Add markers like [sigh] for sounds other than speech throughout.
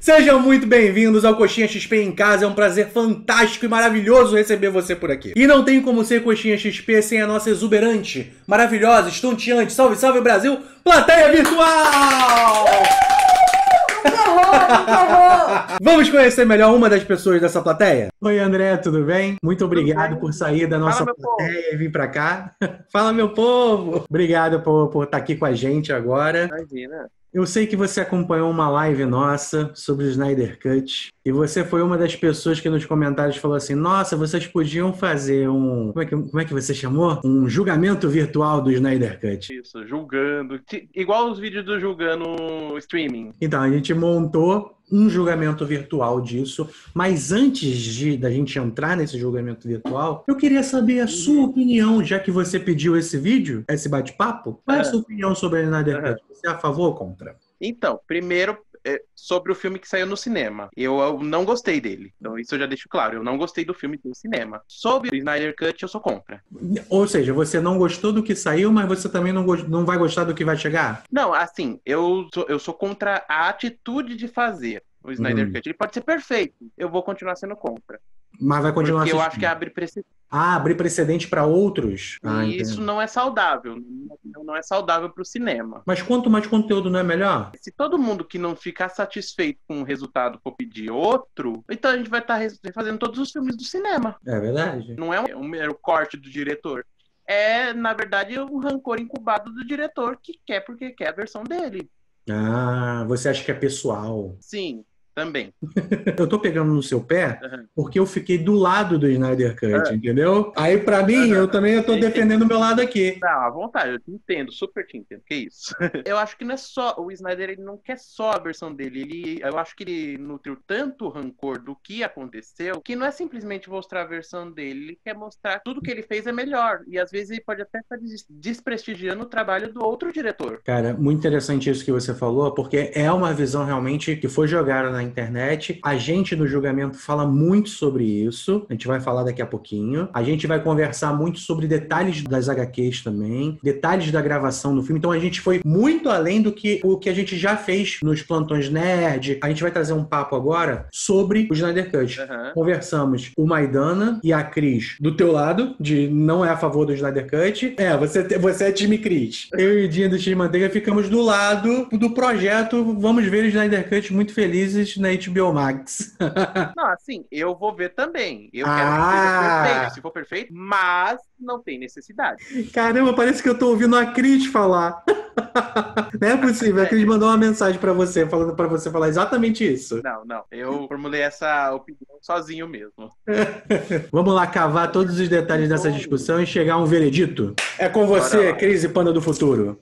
Sejam muito bem-vindos ao Coxinha XP em Casa. É um prazer fantástico e maravilhoso receber você por aqui. E não tem como ser Coxinha XP sem a nossa exuberante, maravilhosa, estonteante, salve, salve Brasil, plateia virtual! Vamos conhecer melhor uma das pessoas dessa plateia? Oi, André, tudo bem? Muito obrigado por sair da nossa Fala, plateia e vir pra cá. [laughs] Fala, meu povo! Obrigado por, por estar aqui com a gente agora. Imagina. Eu sei que você acompanhou uma live nossa sobre o Snyder Cut e você foi uma das pessoas que nos comentários falou assim: Nossa, vocês podiam fazer um. Como é que, como é que você chamou? Um julgamento virtual do Snyder Cut. Isso, julgando. Igual os vídeos do julgando streaming. Então, a gente montou um julgamento virtual disso, mas antes de da gente entrar nesse julgamento virtual, eu queria saber a sua opinião, já que você pediu esse vídeo, esse bate-papo. Qual é a É. sua opinião sobre o Snyder Aham. Cut? Você é a favor ou contra? Então, primeiro, é, sobre o filme que saiu no cinema. Eu, eu não gostei dele. Então, isso eu já deixo claro. Eu não gostei do filme do cinema. Sobre o Snyder Cut, eu sou contra. Ou seja, você não gostou do que saiu, mas você também não, não vai gostar do que vai chegar? Não, assim, eu sou, eu sou contra a atitude de fazer o Snyder Hum. Cut. Ele pode ser perfeito. Eu vou continuar sendo contra. Mas vai continuar porque eu assistindo. acho que abre precedente. Ah, abrir precedente para outros? Ah, e isso não é saudável. Não, é saudável para o cinema. Mas quanto mais conteúdo não é melhor? Se todo mundo que não ficar satisfeito com o resultado for pedir outro, então a gente vai estar fazendo todos os filmes do cinema. É verdade. Não é um, um mero corte do diretor. É, na verdade, um rancor incubado do diretor que quer porque quer a versão dele. Ah, você acha que é pessoal. Sim, também. [laughs] Eu tô pegando no seu pé Aham. porque eu fiquei do lado do Snyder Cut, É. entendeu? Aí, pra mim, eu também eu tô defendendo o meu lado aqui. Não, à vontade, eu te entendo, super te entendo. Que isso? [laughs] eu acho que não é só. O Snyder ele não quer só a versão dele. Ele, eu acho que ele nutriu tanto rancor do que aconteceu que não é simplesmente mostrar a versão dele. Ele quer mostrar que tudo que ele fez é melhor. E às vezes ele pode até estar des- desprestigiando o trabalho do outro diretor. Cara, muito interessante isso que você falou, porque é uma visão realmente que foi jogada na internet. A gente no julgamento fala muito sobre isso. A gente vai falar daqui a pouquinho. A gente vai conversar muito sobre detalhes das HQs também, detalhes da gravação do filme. Então a gente foi muito além do que o que a gente já fez nos plantões nerd. A gente vai trazer um papo agora sobre o Snyder Cut. Aham. Conversamos o Maidana e a Cris do teu lado, de não é a favor do Snyder Cut. É, você, você é time Cris. Eu e o Dinho do time Manteiga ficamos do lado do projeto Vamos Ver o Snyder Cut muito felizes na HBO Max. [laughs] Não, assim, eu vou ver também. Eu Ah. quero que seja perfeito, se for perfeito, mas não tem necessidade. Caramba, parece que eu tô ouvindo a Cris falar. [laughs] Não é possível. A Cris mandou uma mensagem pra você, falando pra você falar exatamente isso. Não, não. Eu formulei essa opinião sozinho mesmo. [laughs] Vamos lá cavar todos os detalhes dessa discussão e chegar a um veredito? É com você. Cris e Panda do Futuro.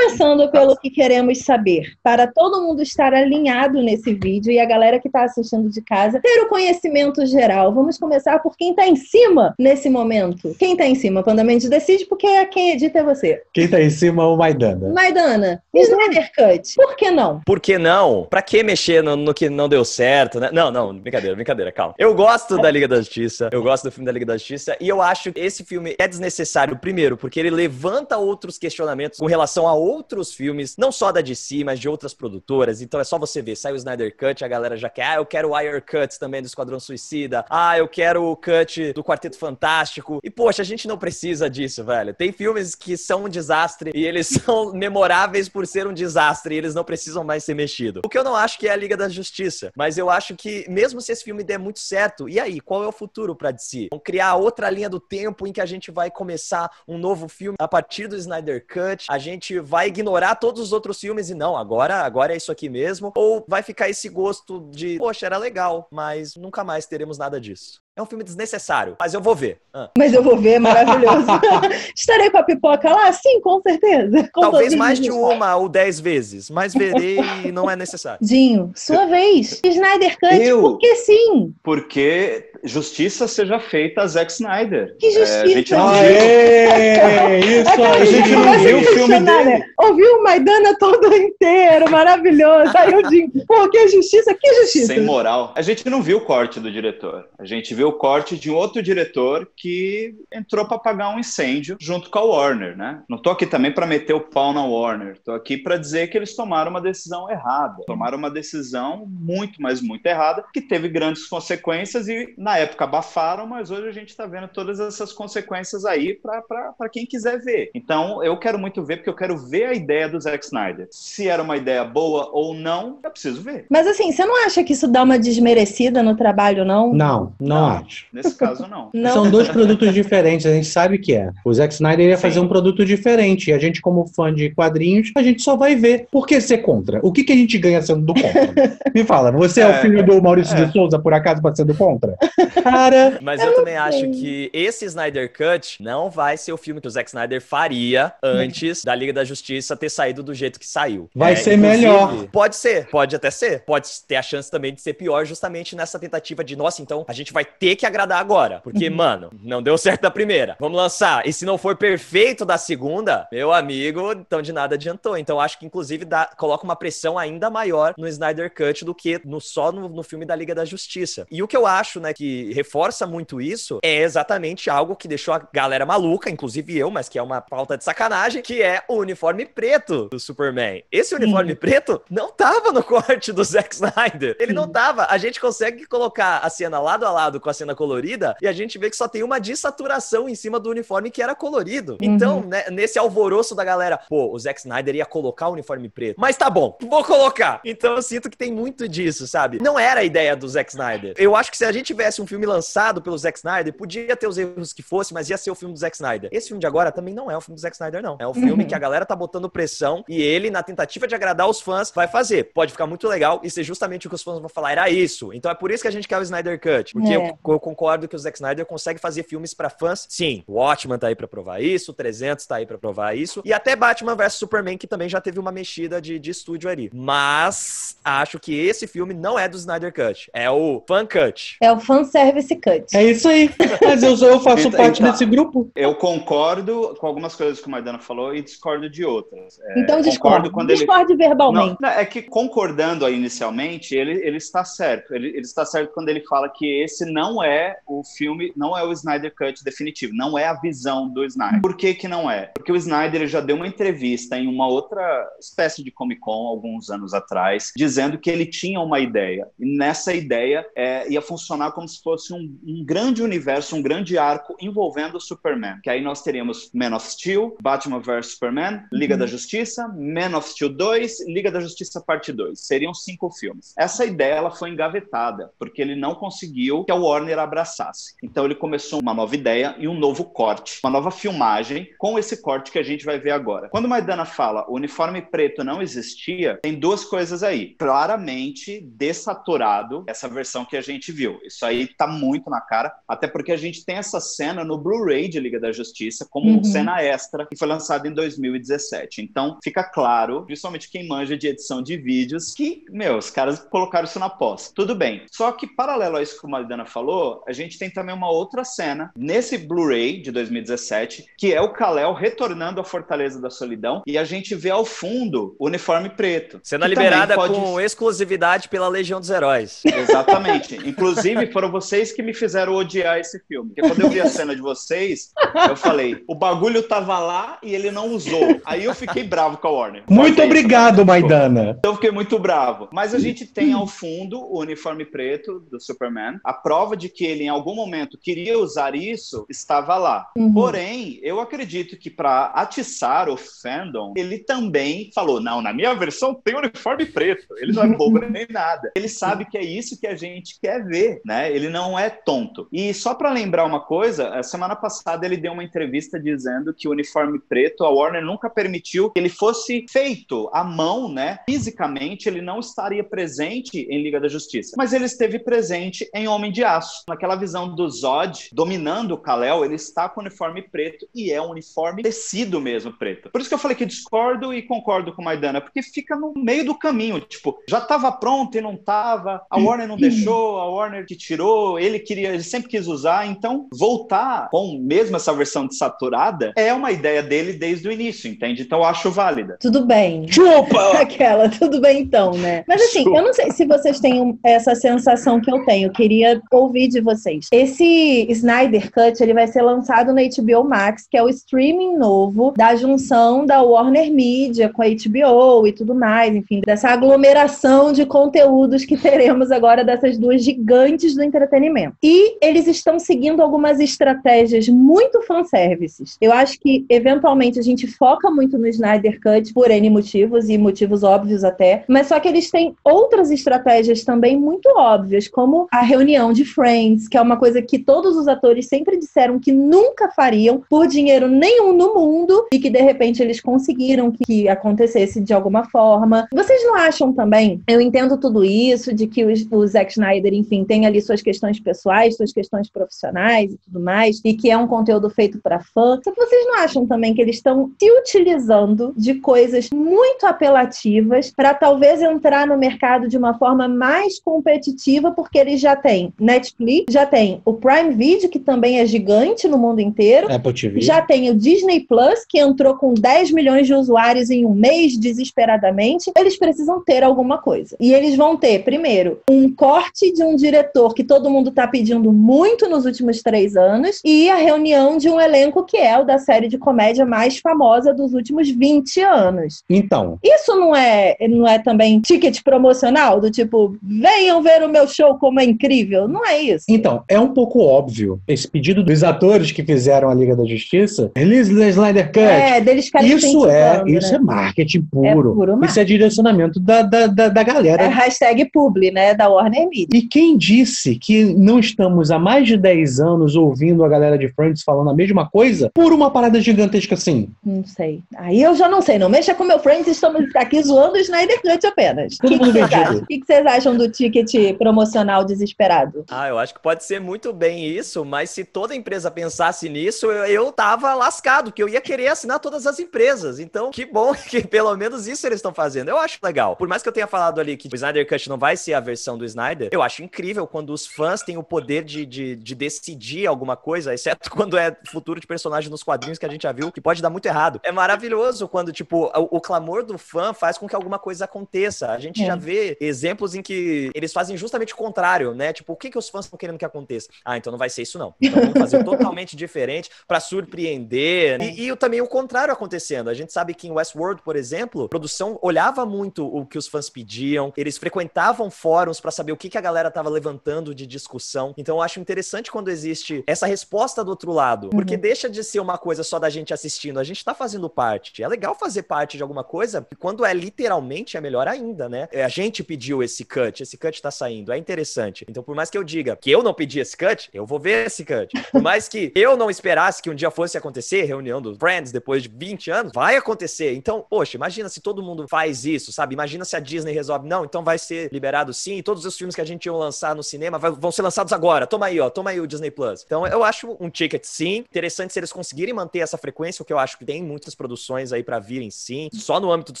Começando pelo que queremos saber, para todo mundo estar alinhado nesse vídeo e a galera que está assistindo de casa ter o conhecimento geral. Vamos começar por quem está em cima nesse momento. Quem está em cima? Panda Mendes decide, porque é quem edita é você. Quem tá em cima é o Maidana. Maidana, Snyder Cut, por que não? Por que não? Pra que mexer no, no que não deu certo, né? Não, não, brincadeira, brincadeira, calma. Eu gosto da Liga da Justiça, eu gosto do filme da Liga da Justiça, e eu acho que esse filme é desnecessário, primeiro, porque ele levanta outros questionamentos com relação a outros filmes, não só da DC, mas de outras produtoras. Então é só você ver, sai o Snyder Cut, a galera já quer, ah, eu quero o Wire Cut também do Esquadrão Suicida, ah, eu quero o cut do Quarteto Fantástico. E poxa, a gente não precisa disso, velho. Tem filmes que são um desastre e eles [laughs] são memoráveis por ser um desastre e eles não precisam mais ser mexidos. O que eu não acho que é a Liga da Justiça, mas eu acho que mesmo se esse filme der muito certo, e aí, qual é o futuro pra DC? Vão criar outra linha do tempo em que a gente vai começar um novo filme a partir do Snyder Cut, a gente vai ignorar todos os outros filmes e não, agora, agora é isso aqui mesmo, ou vai ficar esse gosto de, poxa, era legal, mas nunca mais teremos nada disso. É um filme desnecessário, mas eu vou ver. Ah. Mas eu vou ver, [laughs] maravilhoso. [laughs] Estarei com a pipoca lá? Sim, com certeza. Com Talvez mais de uma ou dez vezes, mas verei e não é necessário. Dinho, sua vez. Snyder Cut, Eu? porque sim. Porque justiça seja feita a Zack Snyder. Que justiça. É, a gente não viu. Aê, isso aí. A gente não viu o filme dele. né? Ouviu o Maidana todo inteiro, maravilhoso. Aí eu digo, pô, que justiça, que justiça. Sem moral. A gente não viu o corte do diretor. A gente viu o corte de um outro diretor que entrou para apagar um incêndio junto com a Warner, né? Não tô aqui também para meter o pau na Warner, tô aqui para dizer que eles tomaram uma decisão errada, tomaram uma decisão muito, mas muito errada, que teve grandes consequências e na época abafaram, mas hoje a gente está vendo todas essas consequências aí para quem quiser ver. Então eu quero muito ver, porque eu quero ver a ideia do Zack Snyder. Se era uma ideia boa ou não, eu preciso ver. Mas assim, você não acha que isso dá uma desmerecida no trabalho, não? Não, não, acho. Nesse caso, não. Não. São dois produtos diferentes, a gente sabe que é. O Zack Snyder ia Sim. fazer um produto diferente. E a gente, como fã de quadrinhos, a gente só vai ver. Por que ser contra? O que, que a gente ganha sendo do contra? [laughs] Me fala, você é, o É, filho do Maurício é. de Souza, por acaso, pra ser do contra? Cara, [laughs] Mas eu também acho que esse Snyder Cut não vai ser o filme que o Zack Snyder faria antes da Liga da Justiça ter saído do jeito que saiu. Vai ser inclusive, melhor. Pode ser, pode até ser. Pode ter a chance também de ser pior justamente nessa tentativa de, nossa, então a gente vai ter que agradar agora. Porque, Uhum. mano, não deu certo da primeira. Vamos lançar. E se não for perfeito da segunda, meu amigo, então de nada adiantou. Então acho que, inclusive, dá, coloca uma pressão ainda maior no Snyder Cut do que no, só no, no filme da Liga da Justiça. E o que eu acho, né, que reforça muito isso é exatamente algo que deixou a galera maluca, inclusive eu, mas que é uma pauta de sacanagem, que é o uniforme preto do Superman. Esse uniforme preto não tava no corte do Zack Snyder. Ele não tava. A gente consegue colocar a cena lado a lado com a cena colorida e a gente vê que só tem uma dessaturação em cima do uniforme que era colorido. Então, né, nesse alvoroço da galera, pô, o Zack Snyder ia colocar o uniforme preto. Mas tá bom, vou colocar. Então eu sinto que tem muito disso, sabe? Não era a ideia do Zack Snyder. Eu acho que se a gente tivesse um filme lançado pelo Zack Snyder, podia ter os erros que fosse, mas ia ser o filme do Zack Snyder. Esse filme de agora também não é o filme do Zack Snyder, não. É um filme que a galera tá botando pressão e ele, na tentativa de agradar os fãs, vai fazer. Pode ficar muito legal e ser justamente o que os fãs vão falar. Era isso. Então é por isso que a gente quer o Snyder Cut. Porque É. eu, eu concordo que o Zack Snyder consegue fazer filmes pra fãs. Sim, o Watchman tá aí pra provar isso, o 300 tá aí pra provar isso. E até Batman vs Superman, que também já teve uma mexida de, de estúdio ali. Mas acho que esse filme não é do Snyder Cut. É o Fan Cut. É o fanservice cut. é isso aí. Mas eu, eu faço Então, parte então. desse grupo. Eu concordo com algumas coisas que o Maidana falou e discordo de outras. É, então concordo discorde. quando ele- Discorde verbalmente. Não, não, é que concordando aí inicialmente, ele, ele está certo. Ele, ele está certo quando ele fala que esse não é o filme, não é o Snyder Cut definitivo, não é a visão do Snyder. Por que que não é? Porque o Snyder já deu uma entrevista em uma outra espécie de Comic Con alguns anos atrás, dizendo que ele tinha uma ideia. E nessa ideia é, ia funcionar como se fosse um, um grande universo, um grande arco envolvendo o Superman. Que aí nós teríamos Man of Steel, Batman vs Superman, Liga da Justiça, Man of Steel 2, Liga da Justiça Parte 2. Seriam cinco filmes. Essa ideia ela foi engavetada, porque ele não conseguiu que a Warner abraçasse. Então ele começou uma nova ideia e um novo corte, uma nova filmagem com esse corte que a gente vai ver agora. Quando Maidana fala o uniforme preto não existia, tem duas coisas aí. Claramente dessaturado essa versão que a gente viu. Isso aí tá muito na cara, até porque a gente tem essa cena no Blu-ray de Liga da Justiça como Uhum. cena extra que foi lançada em 2017. Então fica claro, principalmente quem manja de edição de vídeos, que, meu, os caras colocaram isso na pós. Tudo bem. Só que paralelo a isso que o Maidana falou, a gente tem também uma outra cena nesse Blu-ray de 2017, que é o Kal-El retornando à Fortaleza da Solidão e a gente vê ao fundo o uniforme preto. Sendo que liberada pode com exclusividade pela Legião dos Heróis. [laughs] Exatamente. Inclusive, foram vocês que me fizeram odiar esse filme. Porque quando eu vi a cena de vocês, eu falei, o bagulho tava lá e ele não usou. Aí eu fiquei bravo com a Warner. Muito obrigado? Maidana. Então eu fiquei muito bravo. Mas a gente tem ao fundo o uniforme preto do Superman. A prova de que ele em algum momento queria usar isso estava lá. Uhum. Porém, eu acredito que para atiçar o fandom, ele também falou: não, na minha versão tem uniforme preto. Ele não é [laughs] bobo nem nada. Ele sabe que é isso que a gente quer ver, né? Ele não é tonto. E só para lembrar uma coisa, a semana passada ele deu uma entrevista dizendo que o uniforme preto, a Warner nunca permitiu que ele fosse feito à mão, né? Fisicamente, ele não estaria presente em Liga da Justiça, mas ele esteve presente em Homem de Aço. Naquela visão do Zod dominando o Kal-El, ele está com o uniforme preto e é um uniforme tecido mesmo preto. Por isso que eu falei que discordo e concordo com Maidana, porque fica no meio do caminho, tipo, já estava pronto e não estava, a Warner não deixou, a Warner que tirou, ele queria, ele sempre quis usar, então voltar com mesmo essa versão desaturada é uma ideia dele desde o início, entende? Então eu acho válida. Tudo bem. Chupa! [laughs] Aquela, tudo bem então, né? Mas assim, Desculpa. eu não sei se vocês têm essa sensação que eu tenho. Eu queria ouvir ouvir de vocês. Esse Snyder Cut, ele vai ser lançado na HBO Max, que é o streaming novo da junção da Warner Media com a HBO e tudo mais, enfim, dessa aglomeração de conteúdos que [laughs] teremos agora dessas duas gigantes do entretenimento. E eles estão seguindo algumas estratégias muito fanservices. Eu acho que, eventualmente, a gente foca muito no Snyder Cut por N motivos, e motivos óbvios até, mas só que eles têm outras estratégias também muito óbvias, como a reunião de Friends, que é uma coisa que todos os atores sempre disseram que nunca fariam por dinheiro nenhum no mundo e que de repente eles conseguiram que, acontecesse de alguma forma. Vocês não acham também? Eu entendo tudo isso, de que o, o Zack Snyder, enfim, tem ali suas questões pessoais, suas questões profissionais e tudo mais, e que é um conteúdo feito para fã. Só que vocês não acham também que eles estão se utilizando de coisas muito apelativas para talvez entrar no mercado de uma forma mais competitiva, porque eles já têm Netflix, já tem o Prime Video, que também é gigante no mundo inteiro, Apple TV. já tem o Disney Plus, que entrou com 10 milhões de usuários em um mês, desesperadamente. Eles precisam ter alguma coisa. E eles vão ter, primeiro, um corte de um diretor que todo mundo está pedindo muito nos últimos três anos, e a reunião de um elenco que é o da série de comédia mais famosa dos últimos 20 anos. Então, Isso não é, não é também ticket promocional? Do tipo, venham ver o meu show como é incrível? Não é isso. então, é um pouco óbvio esse pedido dos atores que fizeram a Liga da Justiça, release the Snyder Cut. É, deles ficarem Isso é, incentivando, isso né? é marketing É puro. puro marketing. Isso é direcionamento da, da, da, da galera. É hashtag publi, né? Da Warner Media. E quem disse que não estamos há mais de 10 anos ouvindo a galera de Friends falando a mesma coisa por uma parada gigantesca assim? Não sei. Aí eu já não sei. Não mexa com meu friends, estamos aqui zoando o Snyder Cut apenas. O que, que vocês acham do ticket promocional desesperado? Ah, eu acho que pode ser muito bem isso, mas se toda empresa pensasse nisso, eu, eu tava lascado, que eu ia querer assinar todas as empresas. Então, que bom [laughs] que pelo menos isso eles estão fazendo. Eu acho legal. Por mais que eu tenha falado ali que o Snyder Cut não vai ser a versão do Snyder, eu acho incrível quando os fãs têm o poder de, de, de decidir alguma coisa, exceto [laughs] quando é futuro de personagem nos quadrinhos que a gente já viu, que pode dar muito errado. É maravilhoso quando, tipo, o, o clamor do fã faz com que alguma coisa aconteça. A gente É. já vê exemplos em que eles fazem justamente o contrário, né? Tipo, o que, que os fãs estão querendo que aconteça? Ah, então não vai ser isso, não. Então vamos fazer [laughs] totalmente diferente pra surpreender. E, e o- também o contrário acontecendo. A gente sabe que em Westworld, por exemplo, a produção olhava muito o que os fãs pediam, eles frequentavam fóruns pra saber o que, que a galera tava levantando de discussão. Então eu acho interessante quando existe essa resposta do outro lado, porque deixa de ser uma coisa só da gente assistindo, a gente tá fazendo parte. É legal fazer parte de alguma coisa, e quando é literalmente é melhor ainda, né? É, A gente pediu esse cut, esse cut tá saindo, é interessante. Então, por mais que eu diga que eu não pedi esse cut, eu vou ver esse cut. Por mais que eu não esperasse que um dia fosse acontecer, reunião dos Friends depois de 20 anos, vai acontecer. Então, poxa, imagina se todo mundo faz isso, sabe? Imagina se a Disney resolve, não, então vai ser liberado sim, e todos os filmes que a gente ia lançar no cinema vão ser lançados agora. Toma aí, ó, toma aí o Disney Plus. Então, eu acho um ticket sim, interessante se eles conseguirem manter essa frequência, o que eu acho que tem muitas produções aí pra virem sim. Só no âmbito dos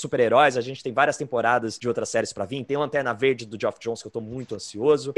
super-heróis, a gente tem várias temporadas de outras séries pra vir. Tem Lanterna Verde do Geoff Jones que eu tô muito ansioso.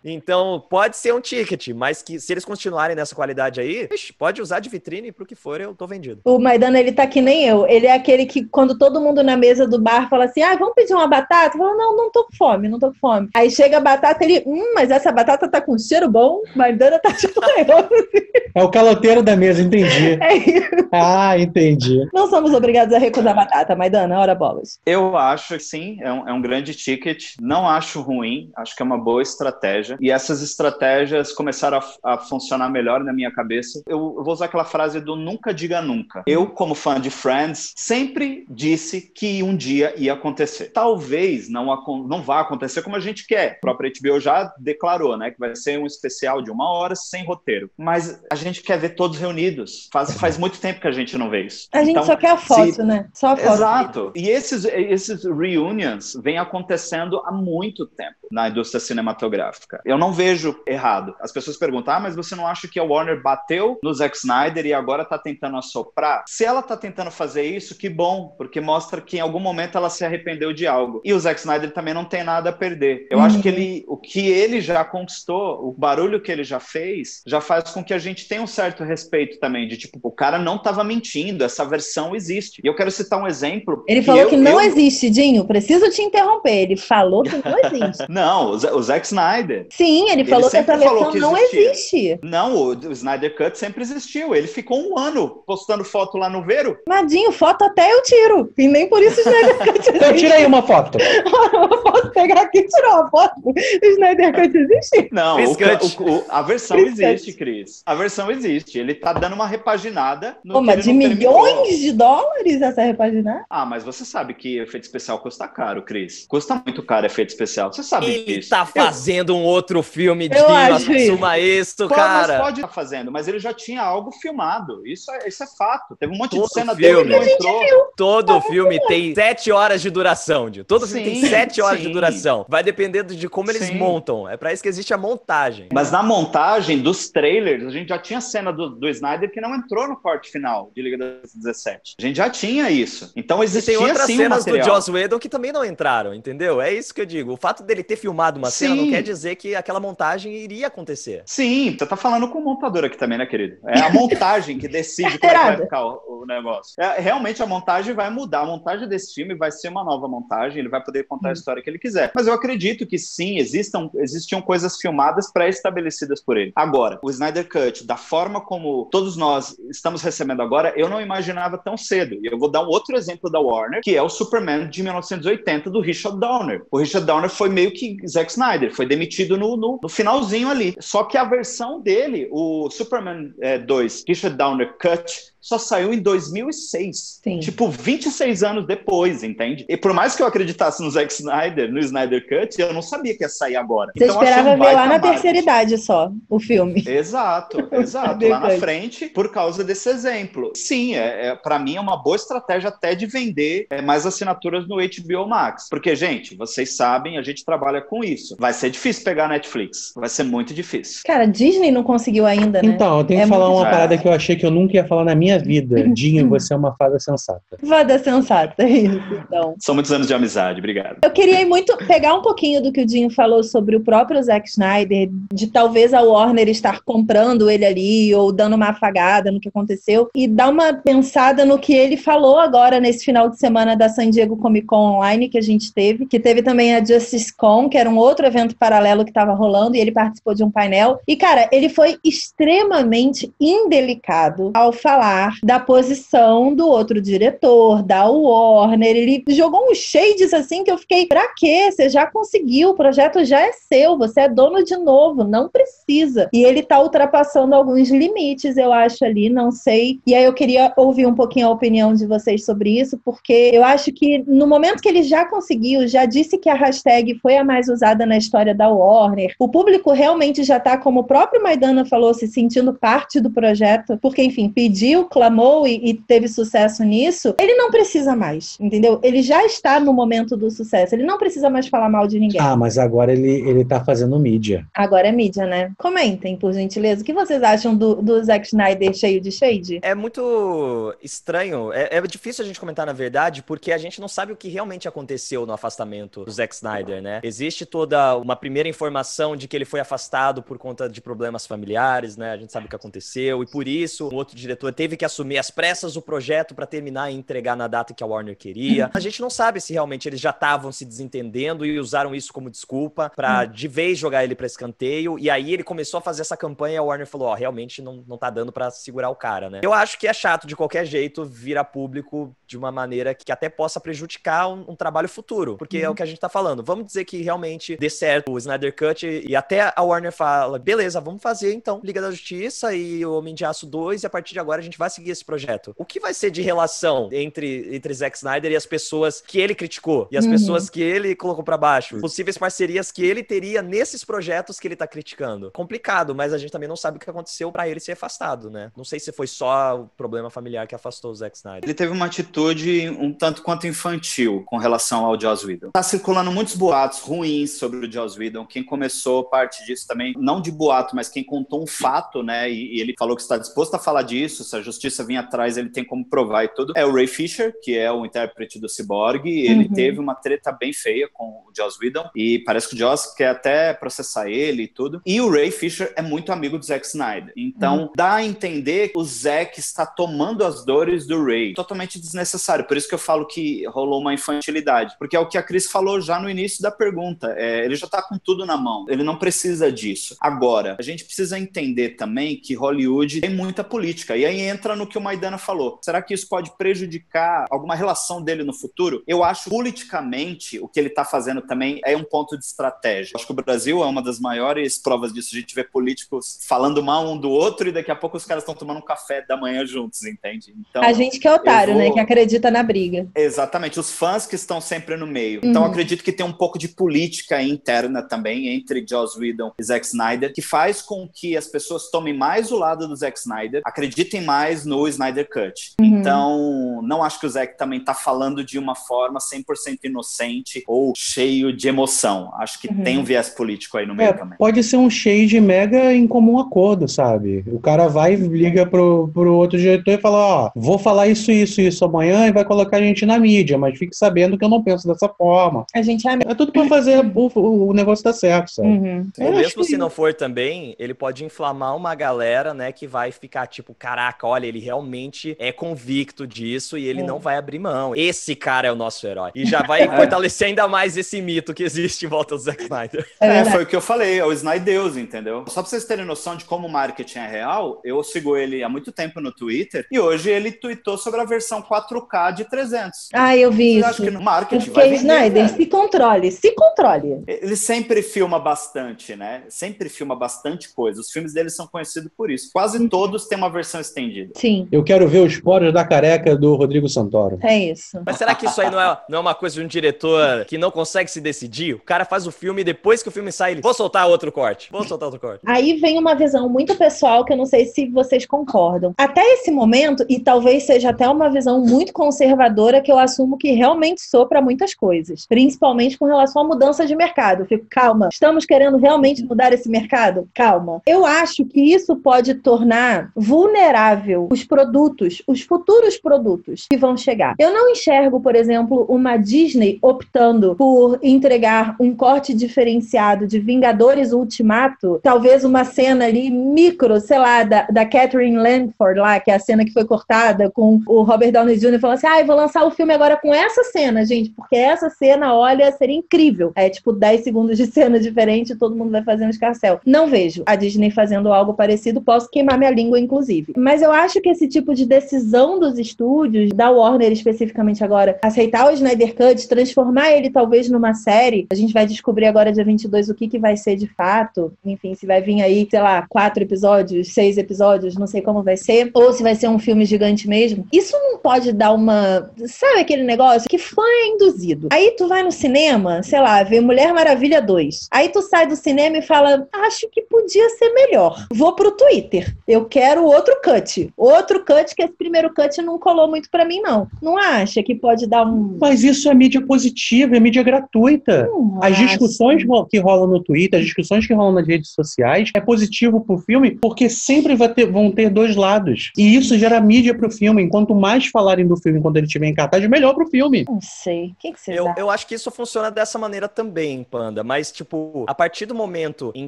né? Então, pode ser um ticket, mas que se eles continuarem nessa qualidade aí, pode usar de vitrine pro que for, eu tô vendido. O Maidana, ele tá que nem eu. Ele é aquele que, quando todo mundo na mesa do bar fala assim, ah, vamos pedir uma batata? Fala, não, não tô com fome, não tô com fome. Aí chega a batata, ele, hum, mas essa batata tá com cheiro bom? Maidana tá tipo eu. [laughs] É o caloteiro da mesa, entendi. [laughs] É isso. Ah, entendi. Não somos obrigados a recusar batata, Maidana, hora bolas. Eu acho que sim, é um, é um grande ticket. Não acho ruim, acho que é uma boa estratégia. E essas estratégias começaram a, a funcionar melhor na minha cabeça. Eu, eu vou usar aquela frase do nunca diga nunca. Eu, como fã de Friends, sempre disse que um dia ia acontecer. Talvez não, não vá acontecer como a gente quer. A própria HBO já declarou, né, que vai ser um especial de uma hora sem roteiro. Mas a gente quer ver todos reunidos. Faz, faz muito tempo que a gente não vê isso. A gente Então, só quer a foto, se- né? Só a foto. Exato. E esses, esses reunions vêm acontecendo há muito tempo na indústria cinematográfica. Eu não vejo errado. As pessoas perguntam, ah, mas você não acha que a Warner bateu no Zack Snyder e agora tá tentando assoprar? Se ela tá tentando fazer isso, que bom, porque mostra que em algum momento ela se arrependeu de algo. E o Zack Snyder também não tem nada a perder. Eu Uhum. acho que ele, o que ele já conquistou, o barulho que ele já fez, já faz com que a gente tenha um certo respeito também, de tipo, o cara não tava mentindo, essa versão existe. E eu quero citar um exemplo. Ele falou eu- que não eu- existe, Dinho. Preciso te interromper. Ele falou que não [laughs] existe. Não, o Zack Snyder. Sim, ele, Ele falou que essa versão que não existe. Não, o, Snyder Cut sempre existiu. Ele ficou um ano postando foto lá no Vero. Madinho, foto até eu tiro. E nem por isso o Snyder [laughs] Cut Então existe. tira aí uma foto. [laughs] Eu posso pegar aqui e tirar uma foto. O Snyder Cut existe. Não, Chris o o- o- a versão Chris existe, Cris. A versão existe. Ele tá dando uma repaginada no Pô, mas ele de não terminou. milhões de dólares essa repaginar? Ah, mas você sabe que efeito especial custa caro, Cris. Custa muito caro efeito especial. Você sabe Ele disso. tá Eu- fazendo um outro filme de assuma isso, Pô, cara. Mas pode estar fazendo, mas ele já tinha algo filmado. Isso é, isso é fato. Teve um monte Todo de cena filme. dele que não entrou. Todo filme tem sete horas de duração, Dio. Todo filme tem Sim, sete horas de sim. duração. Vai dependendo de como eles Sim. montam. É pra isso que existe a montagem. Mas na montagem dos trailers, a gente já tinha cena do, do Snyder que não entrou no corte final de Liga das 17. A gente já tinha isso. Então E existia tem outras sim cenas do. Joss Whedon que também não entraram, entendeu? É isso que eu digo. O fato dele ter filmado uma cena não Sim. quer dizer que aquela montagem iria acontecer. Sim, você tá falando com o montador aqui também, né, querido? É a montagem que [laughs] decide como é que vai ficar o, o negócio. É, realmente a montagem vai mudar. A montagem desse filme vai ser uma nova montagem, ele vai poder contar a história que ele quiser. Mas eu acredito que sim, existam, existiam coisas filmadas pré-estabelecidas por ele. Agora, o Snyder Cut, da forma como todos nós estamos recebendo agora, eu não imaginava tão cedo. E eu vou dar um outro exemplo da Warner, que é o Superman de 1980 do Richard Donner. O Richard Donner foi meio que Zack Snyder, foi demitido no, no, no finalzinho ali. Só que a versão dele, o Superman é, 2 Richard Donner Cut, só saiu em 2006. Sim. Tipo, 26 anos depois, entende? E por mais que eu acreditasse no Zack Snyder, no Snyder Cut, eu não sabia que ia sair agora. Você Então, esperava um ver lá na marketing. terceira idade só, o filme. Exato, [laughs] exato. Lá na frente, por causa desse exemplo. Sim, é, é, para mim é uma boa estratégia até de vender é, mais assinaturas no HBO Max. Porque, gente, vocês sabem, a gente trabalha com isso. Vai ser difícil pegar a Netflix. Vai ser muito difícil. Cara, Disney não conseguiu ainda, né? Então, eu tenho É que falar muito uma difícil. parada que eu achei que eu nunca ia falar na minha vida. [laughs] Dinho, você é uma fada sensata. Vada sensata, [laughs] é isso, então. São muitos anos de amizade, obrigado. Eu queria muito pegar um pouquinho do que o Dinho falou sobre o próprio Zack Snyder, de talvez a Warner estar comprando ele ali ou dando uma afagada no que aconteceu e dar uma pensada no que ele falou agora nesse final de semana da San Diego Comic Con Online que a gente teve, que teve também a Justice Con, que era um outro evento paralelo que estava rolando e ele participou de um painel. E cara, ele foi extremamente indelicado ao falar da posição do outro diretor, da Warner. Ele jogou uns shades assim que eu fiquei, pra quê? Você já conseguiu, o projeto já é seu, você é dono de novo, não precisa. E ele tá ultrapassando alguns limites, eu acho ali, não sei. E aí eu queria ouvir um pouquinho a opinião de vocês sobre isso, porque eu acho que no momento que ele já conseguiu, já disse que a hashtag foi a mais usada na história da Warner, o público realmente já tá, como o próprio Maidana falou, se sentindo parte do projeto, porque, enfim, pediu, clamou e, e teve sucesso nisso, ele não precisa mais, entendeu? Ele já está no momento do sucesso, ele não precisa mais falar mal de ninguém. Ah, mas agora ele, ele tá fazendo mídia. Agora é mídia, né? Comentem, por gentileza. O que vocês acham do, do Zack Snyder cheio de shade? É muito estranho. É, é difícil a gente comentar, na verdade, porque a gente não sabe o que realmente aconteceu no afastamento do Zack Snyder, né? Existe toda uma primeira informação de que ele foi afastado por conta de problemas familiares, né? A gente sabe o que aconteceu, e por isso o outro diretor teve que assumir às pressas o projeto para terminar e entregar na data que a Warner queria. A gente não sabe se realmente eles já estavam se desentendendo e usaram isso como desculpa para de vez jogar ele para escanteio. E aí ele começou a fazer essa campanha e a Warner falou: Ó, realmente não, não tá dando para segurar o cara, né? Eu acho que é chato de qualquer jeito vir a público de uma maneira que até possa prejudicar um, um trabalho futuro, porque é o que a gente tá falando. Vamos dizer que realmente dê certo o Snyder Cut e até a Warner fala: beleza, vamos fazer então Liga da Justiça e o Homem de Aço 2 e a partir de agora a gente vai seguir esse projeto. O que vai ser de relação entre, entre Zack Snyder e as pessoas que ele criticou e as Uhum. pessoas que ele colocou pra baixo? Possíveis parcerias que ele teria nesses projetos que ele tá criticando. Complicado, mas a gente também não sabe o que aconteceu pra ele ser afastado, né? Não sei se foi só o problema familiar que afastou o Zack Snyder. Ele teve uma atitude um tanto quanto infantil com relação ao Joss Whedon. Tá circulando muitos boatos ruins sobre o Joss Whedon. Quem começou parte disso também, não de boato, mas quem contou um fato, né? E, e ele falou que está disposto a falar disso, se Justiça vir atrás, ele tem como provar e tudo, é o Ray Fisher, que é o intérprete do Cyborg. Ele Uhum. teve uma treta bem feia com o Joss Whedon e parece que o Joss quer até processar ele e tudo. E o Ray Fisher é muito amigo do Zack Snyder. Então, Uhum. dá a entender que o Zack está tomando as dores do Ray. Totalmente desnecessário. Por isso que eu falo que rolou uma infantilidade. Porque é o que a Cris falou já no início da pergunta. É, ele já tá com tudo na mão. Ele não precisa disso. Agora, a gente precisa entender também que Hollywood tem muita política. E aí entra no que o Maidana falou. Será que isso pode prejudicar alguma relação dele no futuro? Eu acho politicamente o que ele tá fazendo também é um ponto de estratégia. Acho que o Brasil é uma das maiores provas disso. A gente vê políticos falando mal um do outro e daqui a pouco os caras estão tomando um café da manhã juntos, entende? Então, A gente que é otário, eu vou- né? Que acredita na briga. Exatamente, os fãs que estão sempre no meio. Então, Uhum. acredito que tem um pouco de política interna também entre Joss Whedon e Zack Snyder, que faz com que as pessoas tomem mais o lado do Zack Snyder, acreditem mais no Snyder Cut. Uhum. Então, não acho que o Zack também tá falando de uma forma 100% inocente ou cheio de emoção. Acho que Uhum. tem um viés político aí no meio É, também. pode ser um shade mega em comum acordo, sabe? O cara vai e liga pro, pro outro diretor e fala, ó, vou falar isso, isso, isso amanhã e vai colocar a gente na mídia, mas fique sabendo que eu não penso dessa forma. A gente é amigo. É tudo pra fazer [laughs] o, o- negócio dar certo, sabe? Uhum. Ou mesmo que- se não for também, ele pode inflamar uma galera, né, que vai ficar tipo, caraca, olha, ele realmente é convicto disso e ele É. não vai abrir mão. Esse cara é o nosso herói. E já [laughs] vai fortalecer ainda mais esse mito que existe em volta do Zack Snyder. É É, foi o que eu falei, é o Snydeus, entendeu? Só pra vocês terem noção de como o marketing é real, eu sigo ele há muito tempo no Twitter e hoje ele tweetou sobre a versão 4K de 300. Ah, eu vi isso. acham que no marketing Porque vai vender, Snyder, velho? se controle, se controle. Ele sempre filma bastante, né? Sempre filma bastante coisa. Os filmes dele são conhecidos por isso. Quase todos têm uma versão estendida. Sim, Eu quero ver os poros da careca do Rodrigo Santoro. é isso. Mas será que isso aí não é, não é uma coisa de um diretor que não consegue se decidir? O cara faz o filme e depois que o filme sai, ele. Vou soltar outro corte. Vou soltar outro corte. Aí vem uma visão muito pessoal que eu não sei se vocês concordam. Até esse momento, e talvez seja até uma visão muito conservadora que eu assumo que realmente sou para muitas coisas, principalmente com relação à mudança de mercado. Eu fico, calma, estamos querendo realmente mudar esse mercado? Calma. Eu acho que isso pode tornar vulnerável os produtos, os futuros produtos que vão chegar. Eu não enxergo, por exemplo, uma Disney optando por entregar um corte diferenciado de Vingadores Ultimato, talvez uma cena ali micro, sei lá, da, da Catherine Langford lá, que é a cena que foi cortada com o Robert Downey Jr. falando assim: ah, vou lançar o filme agora com essa cena, gente, porque essa cena, olha, seria incrível. É tipo 10 segundos de cena diferente, todo mundo vai fazer um escarcel. Não vejo a Disney fazendo algo parecido, posso queimar minha língua, inclusive. Mas eu acho que esse tipo de decisão dos estúdios, da Warner especificamente agora, aceitar o Snyder Cut, transformar ele talvez numa série, a gente vai descobrir agora dia 22 o que, que vai ser de fato. Enfim, se vai vir aí, sei lá, quatro episódios, seis episódios, não sei como vai ser, ou se vai ser um filme gigante mesmo. Isso não pode dar uma. Sabe aquele negócio que fã é induzido? Aí tu vai no cinema, sei lá, vê Mulher Maravilha 2. Aí tu sai do cinema e fala: acho que podia ser melhor. Vou pro Twitter. Eu quero outro cut. Outro cut, que esse primeiro cut não colou muito pra mim, não. Não acha que pode dar um. Mas isso é mídia positiva, é mídia gratuita. Não As acho. discussões que rolam no Twitter, as discussões que rolam nas redes sociais, é positivo pro filme, porque sempre vai ter- vão ter dois lados. E isso gera mídia pro filme. Quanto mais falarem do filme quando ele estiver em cartaz, melhor pro filme. Não sei. O que, que vocês Eu, acham? eu acho que isso funciona dessa maneira também, Panda. Mas, tipo, a partir do momento em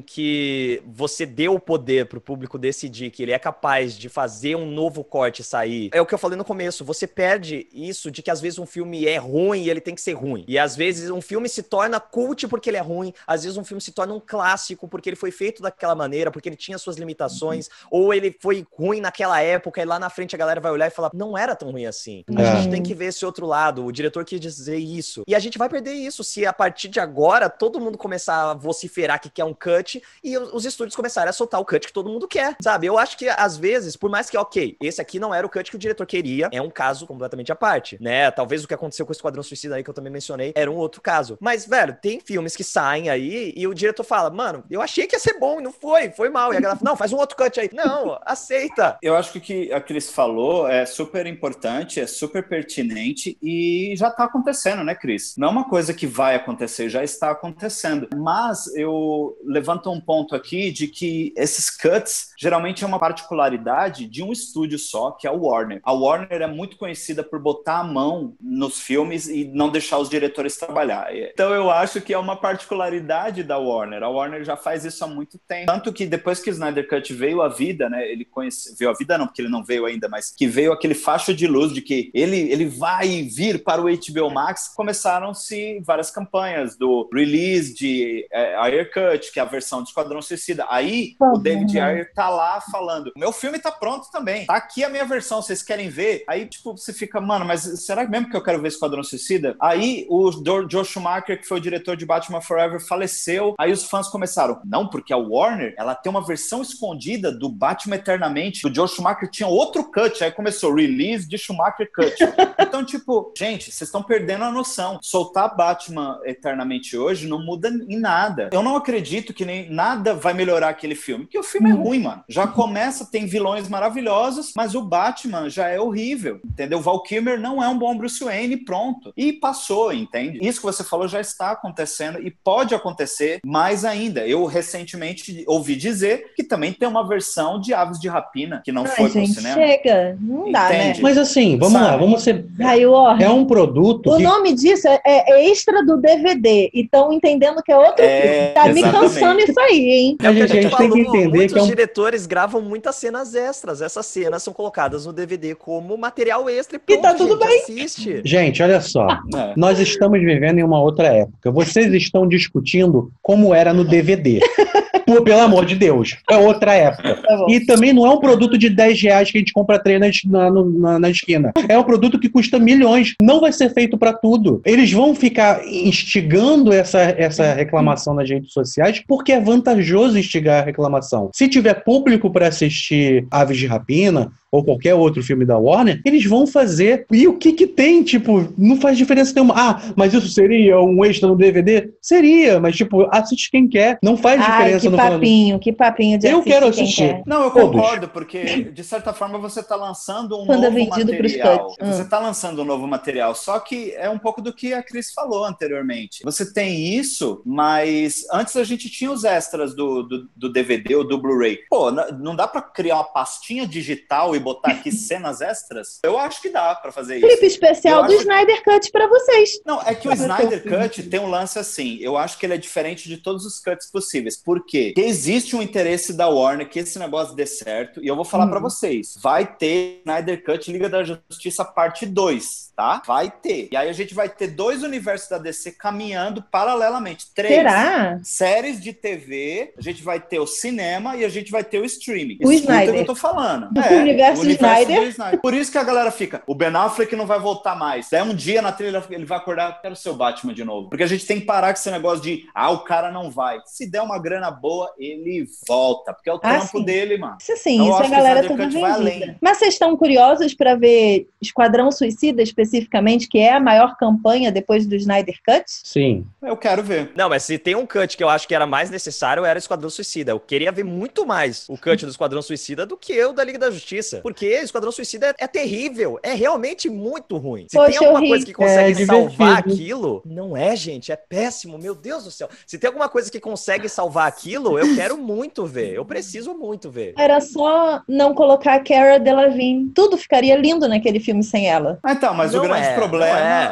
que você deu o poder pro público decidir que ele é capaz de fazer um novo corte sair, é o que eu falei no começo. Você perde isso de que às vezes um filme é ruim e ele tem que ser ruim. E às vezes um filme se torna cult porque ele é ruim. Às vezes um filme se torna um clássico porque ele foi feito daquela maneira, porque ele tinha suas limitações. Ou ele foi ruim naquela época e lá na frente a galera vai olhar e falar: não era tão ruim assim. A É. gente tem que ver esse outro lado. O diretor quis dizer isso. E a gente vai perder isso se a partir de agora todo mundo começar a vociferar que quer um cut e os estúdios começarem a soltar o cut que todo mundo quer, sabe? Eu acho que às vezes, por mais que, ok, esse aqui não era o cut que o diretor queria, é um caso completamente à parte, né? Talvez o que aconteceu com o Esquadrão Suicida aí que eu também mencionei era um outro caso. Mas, velho, tem filmes que saem aí e o diretor fala, mano, eu achei que ia ser bom e não foi, foi mal. E a galera fala, não, faz um outro cut aí. Não, aceita. Eu acho que o que a Cris falou é super importante, é super pertinente e já está acontecendo, né, Cris? Não é uma coisa que vai acontecer, já está acontecendo. Mas eu levanto um ponto aqui de que esses cuts geralmente é uma particularidade de um estúdio só, que é o Warner. A Warner é muito conhecida por botar a mão nos filmes e não deixar os diretores trabalhar. Então eu acho que é uma particularidade da Warner. A Warner já faz isso há muito tempo. Tanto que depois que Snyder Cut veio à vida, né? Ele conheceu, veio à vida não, porque ele não veio ainda, mas que veio aquele faixa de luz de que ele, ele vai vir para o HBO Max, começaram-se várias campanhas do release de é, Air Cut, que é a versão de Esquadrão Suicida. Aí o David Ayer tá lá falando: meu filme tá pronto também. Tá aqui a minha versão, vocês querem ver? Aí, tipo, você fica, mano, mas será mesmo que eu quero ver Esquadrão Suicida? Aí o Joe Schumacher, que foi o diretor de Batman Forever, faleceu. Aí os fãs começaram: não, porque a Warner ela tem uma versão escondida do Batman Eternamente. O Joe Schumacher tinha outro cut. Aí começou release de Schumacher Cut. [laughs] então, tipo, gente, vocês estão perdendo a noção. Soltar Batman Eternamente hoje não muda em nada. Eu não acredito que nem nada vai melhorar aquele filme, porque o filme é ruim, mano. Já começa, tem vilões maravilhosos, mas o Batman já é horrível, entendeu? O Val Kilmer não é um bom Bruce Wayne, pronto. E passou, entende? Isso que você falou já está acontecendo e pode acontecer mais ainda. Eu recentemente ouvi dizer que também tem uma versão de Aves de Rapina que não Ai, foi gente, pro cinema. chega. Não dá, né? Entende? Mas assim, vamos Sabe? lá, vamos ser. Aí, ó, É um produto o que. nome disso é, é extra do DVD. Então, entendendo que é outro É, filme. Tá me exatamente. cansando isso aí, hein? É o que a A gente gente tem falou, que entender muitos que é um- diretores gravam muitas cenas extras. Essas cenas são colocadas no DVD como material extra e E pronto, tá tudo gente, bem. assiste. Gente, olha só. [laughs] É. Nós estamos vivendo em uma outra época. Vocês estão discutindo como era no DVD. Pô, pelo amor de Deus. É outra época. Tá. E também não é um produto de 10 reais que a gente compra três na, na- na esquina. É um produto que custa milhões. Não vai ser feito para tudo. Eles vão ficar instigando essa, essa reclamação nas redes sociais porque é vantajoso instigar a reclamação. Se tiver público para assistir Aves de Rapina ou qualquer outro filme da Warner, eles vão fazer. E o que que tem? Tipo, não faz diferença nenhuma. Ah, mas isso seria um extra no DVD? Seria, mas tipo, assiste quem quer. Não faz Ai, diferença que no papinho, que papinho de Eu assistir quero quem assistir. quer. Não, eu Todos. concordo, porque de certa forma você está lançando um Quando é novo vendido material. Você Hum. está lançando um novo material, só que é um pouco do que a Cris falou anteriormente. Você tem isso, mas antes a gente tinha os extras do, do, do DVD ou do Blu-ray. Pô, não dá para criar uma pastinha digital e botar aqui cenas extras? Eu acho que dá para fazer isso. Clipe especial Eu do Snyder Cut pra vocês. Não, é que o Snyder. Cut tem um lance assim. Eu acho que ele é diferente de todos os cuts possíveis. Por quê? Porque existe um interesse da Warner que esse negócio dê certo. E eu vou falar Hum. pra vocês: vai ter Snyder Cut Liga da Justiça parte 2, tá? Vai ter. E aí a gente vai ter dois universos da DC caminhando paralelamente. Três. Será? Séries de TV, a gente vai ter o cinema e a gente vai ter o streaming. O Escuta Snyder. o que eu tô falando. O universo o Snyder. do Snyder. Por isso que a galera fica, o Ben Affleck não vai voltar mais. Daí um dia na trilha ele vai acordar, quero ser o Batman de novo. Porque a gente tem que parar com esse negócio de, ah, o cara não vai. Se der uma grana boa, ele volta. Porque é o Ah, trampo sim. dele, mano. Isso sim, Eu isso a galera Snyder toda vai vendida. Mas vocês estão curiosos pra ver Esquadrão Suicida especificamente, que é a maior campanha depois do Snyder Cut? Sim. Eu quero ver. Não, mas se tem um cut que eu acho que era mais necessário, era Esquadrão Suicida. Eu queria ver muito mais o cut do Esquadrão Suicida do que o da Liga da Justiça. Porque Esquadrão Suicida é, é terrível. É realmente muito ruim. Se Poxa, tem alguma eu ri. coisa que consegue É salvar aquilo, não é, gente. É péssimo. Meu Deus do céu. Se tem alguma coisa que consegue salvar aquilo, eu quero muito ver. Eu preciso muito ver. Era só não colocar a Cara Delevingne. Tudo ficaria lindo naquele filme sem ela. Ah, Então, mas Não o grande é, problema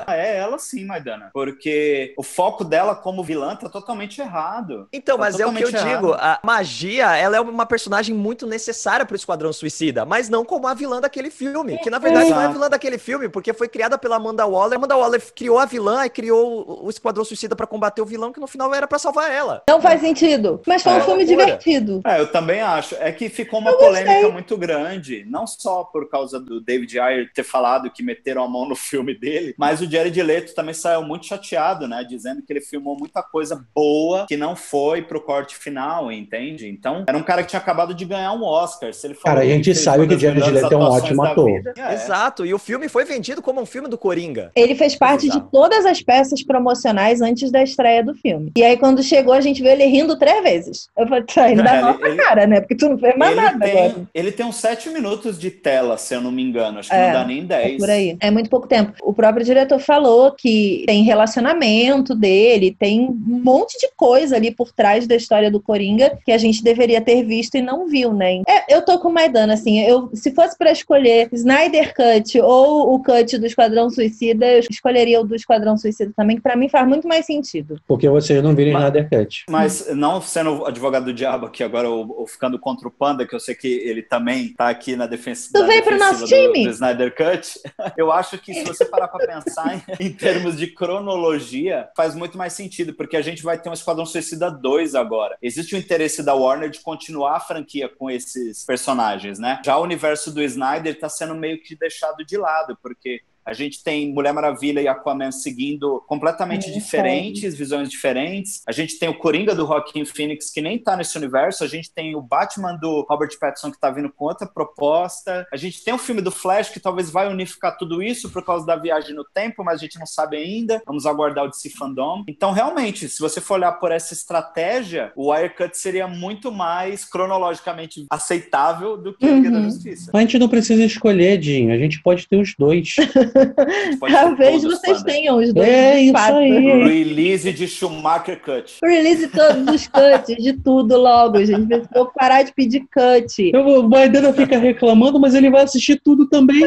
não é. ela sim, Maidana. Porque o foco dela como vilã tá totalmente errado. Então, Tá mas é o que eu totalmente digo, a magia, ela é uma personagem muito necessária pro Esquadrão Suicida, mas não como a vilã daquele filme, que na verdade não é a Exato. vilã daquele filme, porque foi criada pela Amanda Waller. A Amanda Waller criou a vilã e criou o- Esquadrão Suicida pra combater o vilão, que no final era pra salvar ela. Não faz sentido. Mas foi É um filme loucura. divertido. É, eu também acho. É que ficou uma Eu polêmica gostei. muito grande, não só por causa do David Ayer ter falado que meteram a mão no filme dele, mas o Jared Leto também saiu muito chateado, né, dizendo que ele filmou muita coisa boa que não foi pro corte final, entende? Então, era um cara que tinha acabado de ganhar um Oscar. Se ele falou Cara, a gente sabe que Jared Leto é um ótimo da ator. é. Exato, e o filme foi vendido como um filme do Coringa. Ele fez parte Exato. de todas as peças promocionais antes da estreia do filme. E aí, quando chegou, a gente viu ele rindo três vezes. Eu falei, tá, ele dá É, nossa ele- cara, né? Porque tu não fez mais Ele nada agora. tem, ele tem uns sete minutos de tela, se eu não me engano. Acho que É, não dá nem É 10. por aí. É muito pouco pouco tempo. O próprio diretor falou que tem relacionamento dele, tem um monte de coisa ali por trás da história do Coringa que a gente deveria ter visto e não viu, né? É, eu tô com o Maidana, assim, eu, se fosse para escolher Snyder Cut ou o cut do Esquadrão Suicida, eu escolheria o do Esquadrão Suicida também, que pra mim faz muito mais sentido. Porque vocês não viram Mas- Snyder Cut. Mas não sendo o advogado do diabo aqui agora, ou, ou ficando contra o Panda, que eu sei que ele também tá aqui na defensa Tu pro nosso do- time? Do, Snyder Cut, [laughs] eu acho que se você parar pra pensar em, [laughs] em termos de cronologia, faz muito mais sentido, porque a gente vai ter um Esquadrão Suicida 2 agora. Existe o interesse da Warner de continuar a franquia com esses personagens, né? Já o universo do Snyder tá sendo meio que deixado de lado, porque a gente tem Mulher Maravilha e Aquaman seguindo completamente É, diferentes, visões diferentes. A gente tem o Coringa do Joaquin Phoenix, que nem tá nesse universo. A gente tem o Batman do Robert Pattinson, que tá vindo com outra proposta. A gente tem o filme do Flash, que talvez vai unificar tudo isso por causa da viagem no tempo, mas a gente não sabe ainda. Vamos aguardar o DC Fandom. Então, realmente, se você for olhar por essa estratégia, o Wirecut seria muito mais cronologicamente aceitável do que a Liga da Uhum. Justiça. A gente não precisa escolher, Dinho. A gente pode ter os dois. [laughs] [laughs] Talvez vocês tenham os dois. É isso fato. aí. Release de Schumacher Cut. Release todos os [laughs] cuts, de tudo logo, gente. Vou parar de pedir cut. Eu, o Maidana fica reclamando, mas ele vai assistir tudo também.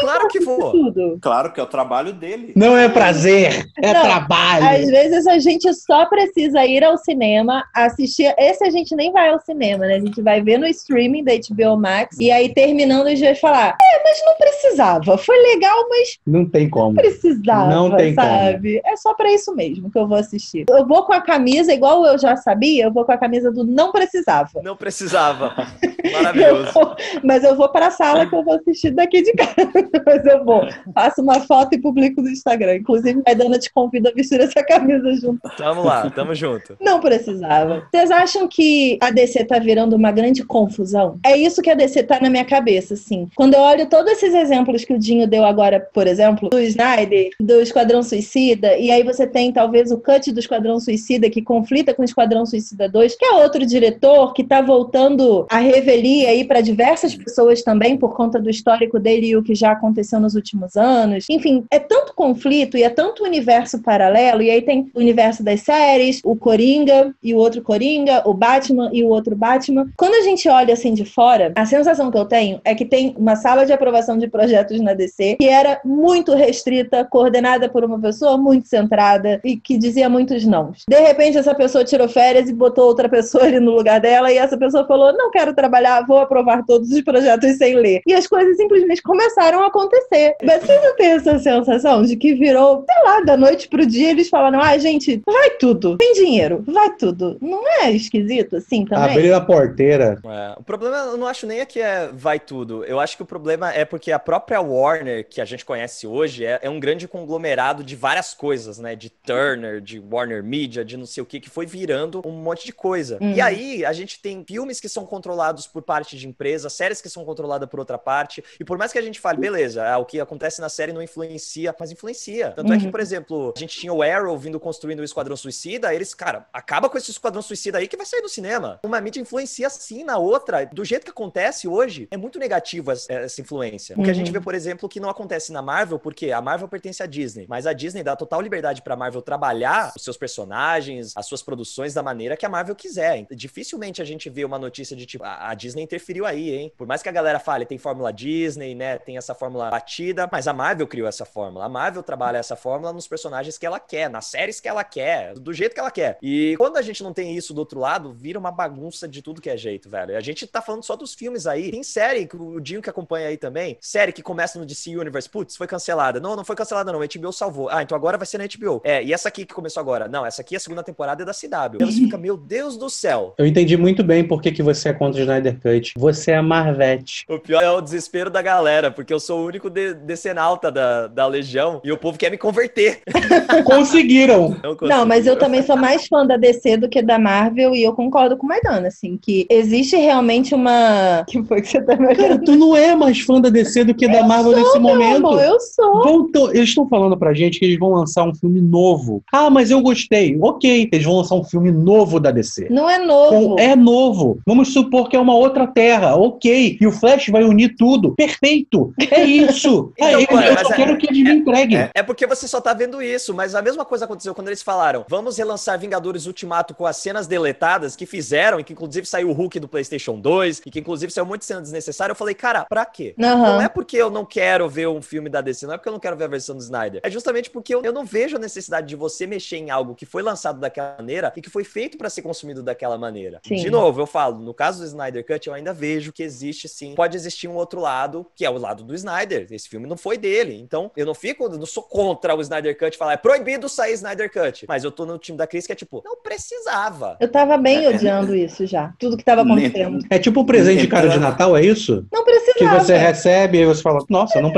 Claro que vou. Tudo. Claro que é o trabalho dele. Não é prazer, é Não, trabalho. Às vezes a gente só precisa ir ao cinema, assistir. Esse a gente nem vai ao cinema, né? A gente vai ver no streaming da HBO Max e aí terminando os dias falar: É, mas não precisava. Foi legal, mas Não tem como. precisava, Não tem sabe? É só pra isso mesmo que eu vou assistir. Eu vou com a camisa, igual eu já sabia, eu vou com a camisa do não precisava. Não precisava. [laughs] Maravilhoso. Mas eu vou para a sala que eu vou assistir daqui de casa. [laughs] Mas eu vou. Faço uma foto e publico no Instagram. Inclusive, a Dana te convida a vestir essa camisa junto. Tamo lá, tamo junto. Não precisava. Vocês acham que a DC tá virando uma grande confusão? É isso que a DC tá na minha cabeça, assim. Quando eu olho todos esses exemplos que o Dinho deu agora, por exemplo, do Snyder, do Esquadrão Suicida, e aí você tem talvez o cut do Esquadrão Suicida que conflita com o Esquadrão Suicida 2, que é outro diretor que tá voltando a revelia aí para diversas pessoas também por conta do histórico dele e o que já aconteceu nos últimos anos. Enfim, é tanto conflito e é tanto universo paralelo, e aí tem o universo das séries, o Coringa e o outro Coringa, o Batman e o outro Batman. Quando a gente olha assim de fora, a sensação que eu tenho é que tem uma sala de aprovação de projetos na DC que era muito restrita, coordenada por uma pessoa muito centrada e que dizia muitos nãos. De repente, essa pessoa tirou férias e botou outra pessoa ali no lugar dela, e essa pessoa falou: Não quero trabalhar, vou aprovar todos os projetos sem ler. E as coisas simplesmente começaram a acontecer. Mas você não tem essa sensação de que virou, sei lá, da noite pro dia eles falaram: Ah, gente, vai tudo, tem dinheiro, vai tudo. Não é esquisito assim também? Abrir a porteira. É, o problema eu não acho nem é que é vai tudo. Eu acho que o problema é porque a própria Warner, que a gente conhece hoje, é, é um grande conglomerado de várias coisas, né? De Turner, de Warner Media, de não sei o que, que foi virando um monte de coisa. Uhum. E aí a gente tem filmes que são controlados por parte de empresa, séries que são controladas por outra parte. E por mais que a gente fale, beleza, ah, o que acontece na série não influencia, mas influencia. Tanto é que, Uhum. por exemplo, a gente tinha o Arrow vindo construindo o Esquadrão Suicida, eles, cara, acaba com esse Esquadrão Suicida aí que vai sair no cinema. Uma mídia influencia sim na outra. Do jeito que acontece hoje, é muito negativo essa essa influência. O que a gente Uhum. vê, por exemplo, que não acontece na Marvel, porque a Marvel pertence à Disney, mas a Disney dá total liberdade pra Marvel trabalhar os seus personagens, as suas produções da maneira que a Marvel quiser. Dificilmente a gente vê uma notícia de tipo, a a Disney interferiu aí, hein? Por mais que a galera fale, tem fórmula Disney, né? Tem essa fórmula batida, mas a Marvel criou essa fórmula. A Marvel trabalha essa fórmula nos personagens que ela quer, nas séries que ela quer, do jeito que ela quer. E quando a gente não tem isso do outro lado, vira uma bagunça de tudo que é jeito, velho. A gente tá falando só dos filmes aí. Tem série, o Dinho que acompanha aí também, série que começa no DC Universe, putz, foi cancelada. Não, não foi cancelada não, a HBO salvou. Ah, então agora vai ser na HBO. É, e essa aqui que começou agora? Não, essa aqui é a segunda temporada é da CW. E você fica, meu Deus do céu. Eu entendi muito bem por que, que você é contra o Snyder Cut. Você é Marvete. O pior é o desespero da galera, porque eu sou o único de decenalta da, da Legião e o povo quer me converter. [laughs] Conseguiram! Não, Não, mas eu também sou mais fã da DC do que da Marvel e eu concordo com o Maidana, assim, que existe realmente uma. [laughs] que foi que você tá me Cara, tu não é mais fã da DC do que da Marvel nesse Meu momento. Eu sou. Voltou, eles estão falando pra gente que eles vão lançar um filme novo. Ah, mas eu gostei. Ok, eles vão lançar um filme novo da DC. Não é novo. Com- é novo. Vamos supor que é uma outra Terra, ok. E o Flash vai unir tudo. Perfeito. É isso. [laughs] Então, é isso. mano, Eu só é- quero que eles me entreguem. É porque você só tá vendo isso, mas a mesma coisa aconteceu quando eles falaram: vamos relançar Vingadores Ultimato com as cenas deletadas que fizeram, e que inclusive saiu o Hulk do PlayStation 2, e que inclusive saiu muita cena desnecessária. Eu falei, cara, pra quê? Não Aham. é porque eu não quero ver um filme da DC, não é porque eu não quero ver a versão do Snyder. É justamente porque eu, eu não vejo a necessidade de você mexer em algo que foi lançado daquela maneira e que foi feito pra ser consumido daquela maneira. Sim. De novo, eu falo, no caso do Snyder Cut, eu ainda vejo que existe sim. Pode existir um outro lado, que é o lado do Snyder. Esse filme não foi dele. Então, eu não fico, eu não sou contra o Snyder Cut falar, é proibido sair Snyder Cut. Mas eu tô no time da Cris que é tipo, não precisava. Eu tava bem É. odiando isso já. Tudo que tava acontecendo. É tipo um presente de cara de Natal, é isso? Não Que precisava. você recebe e você fala, nossa, não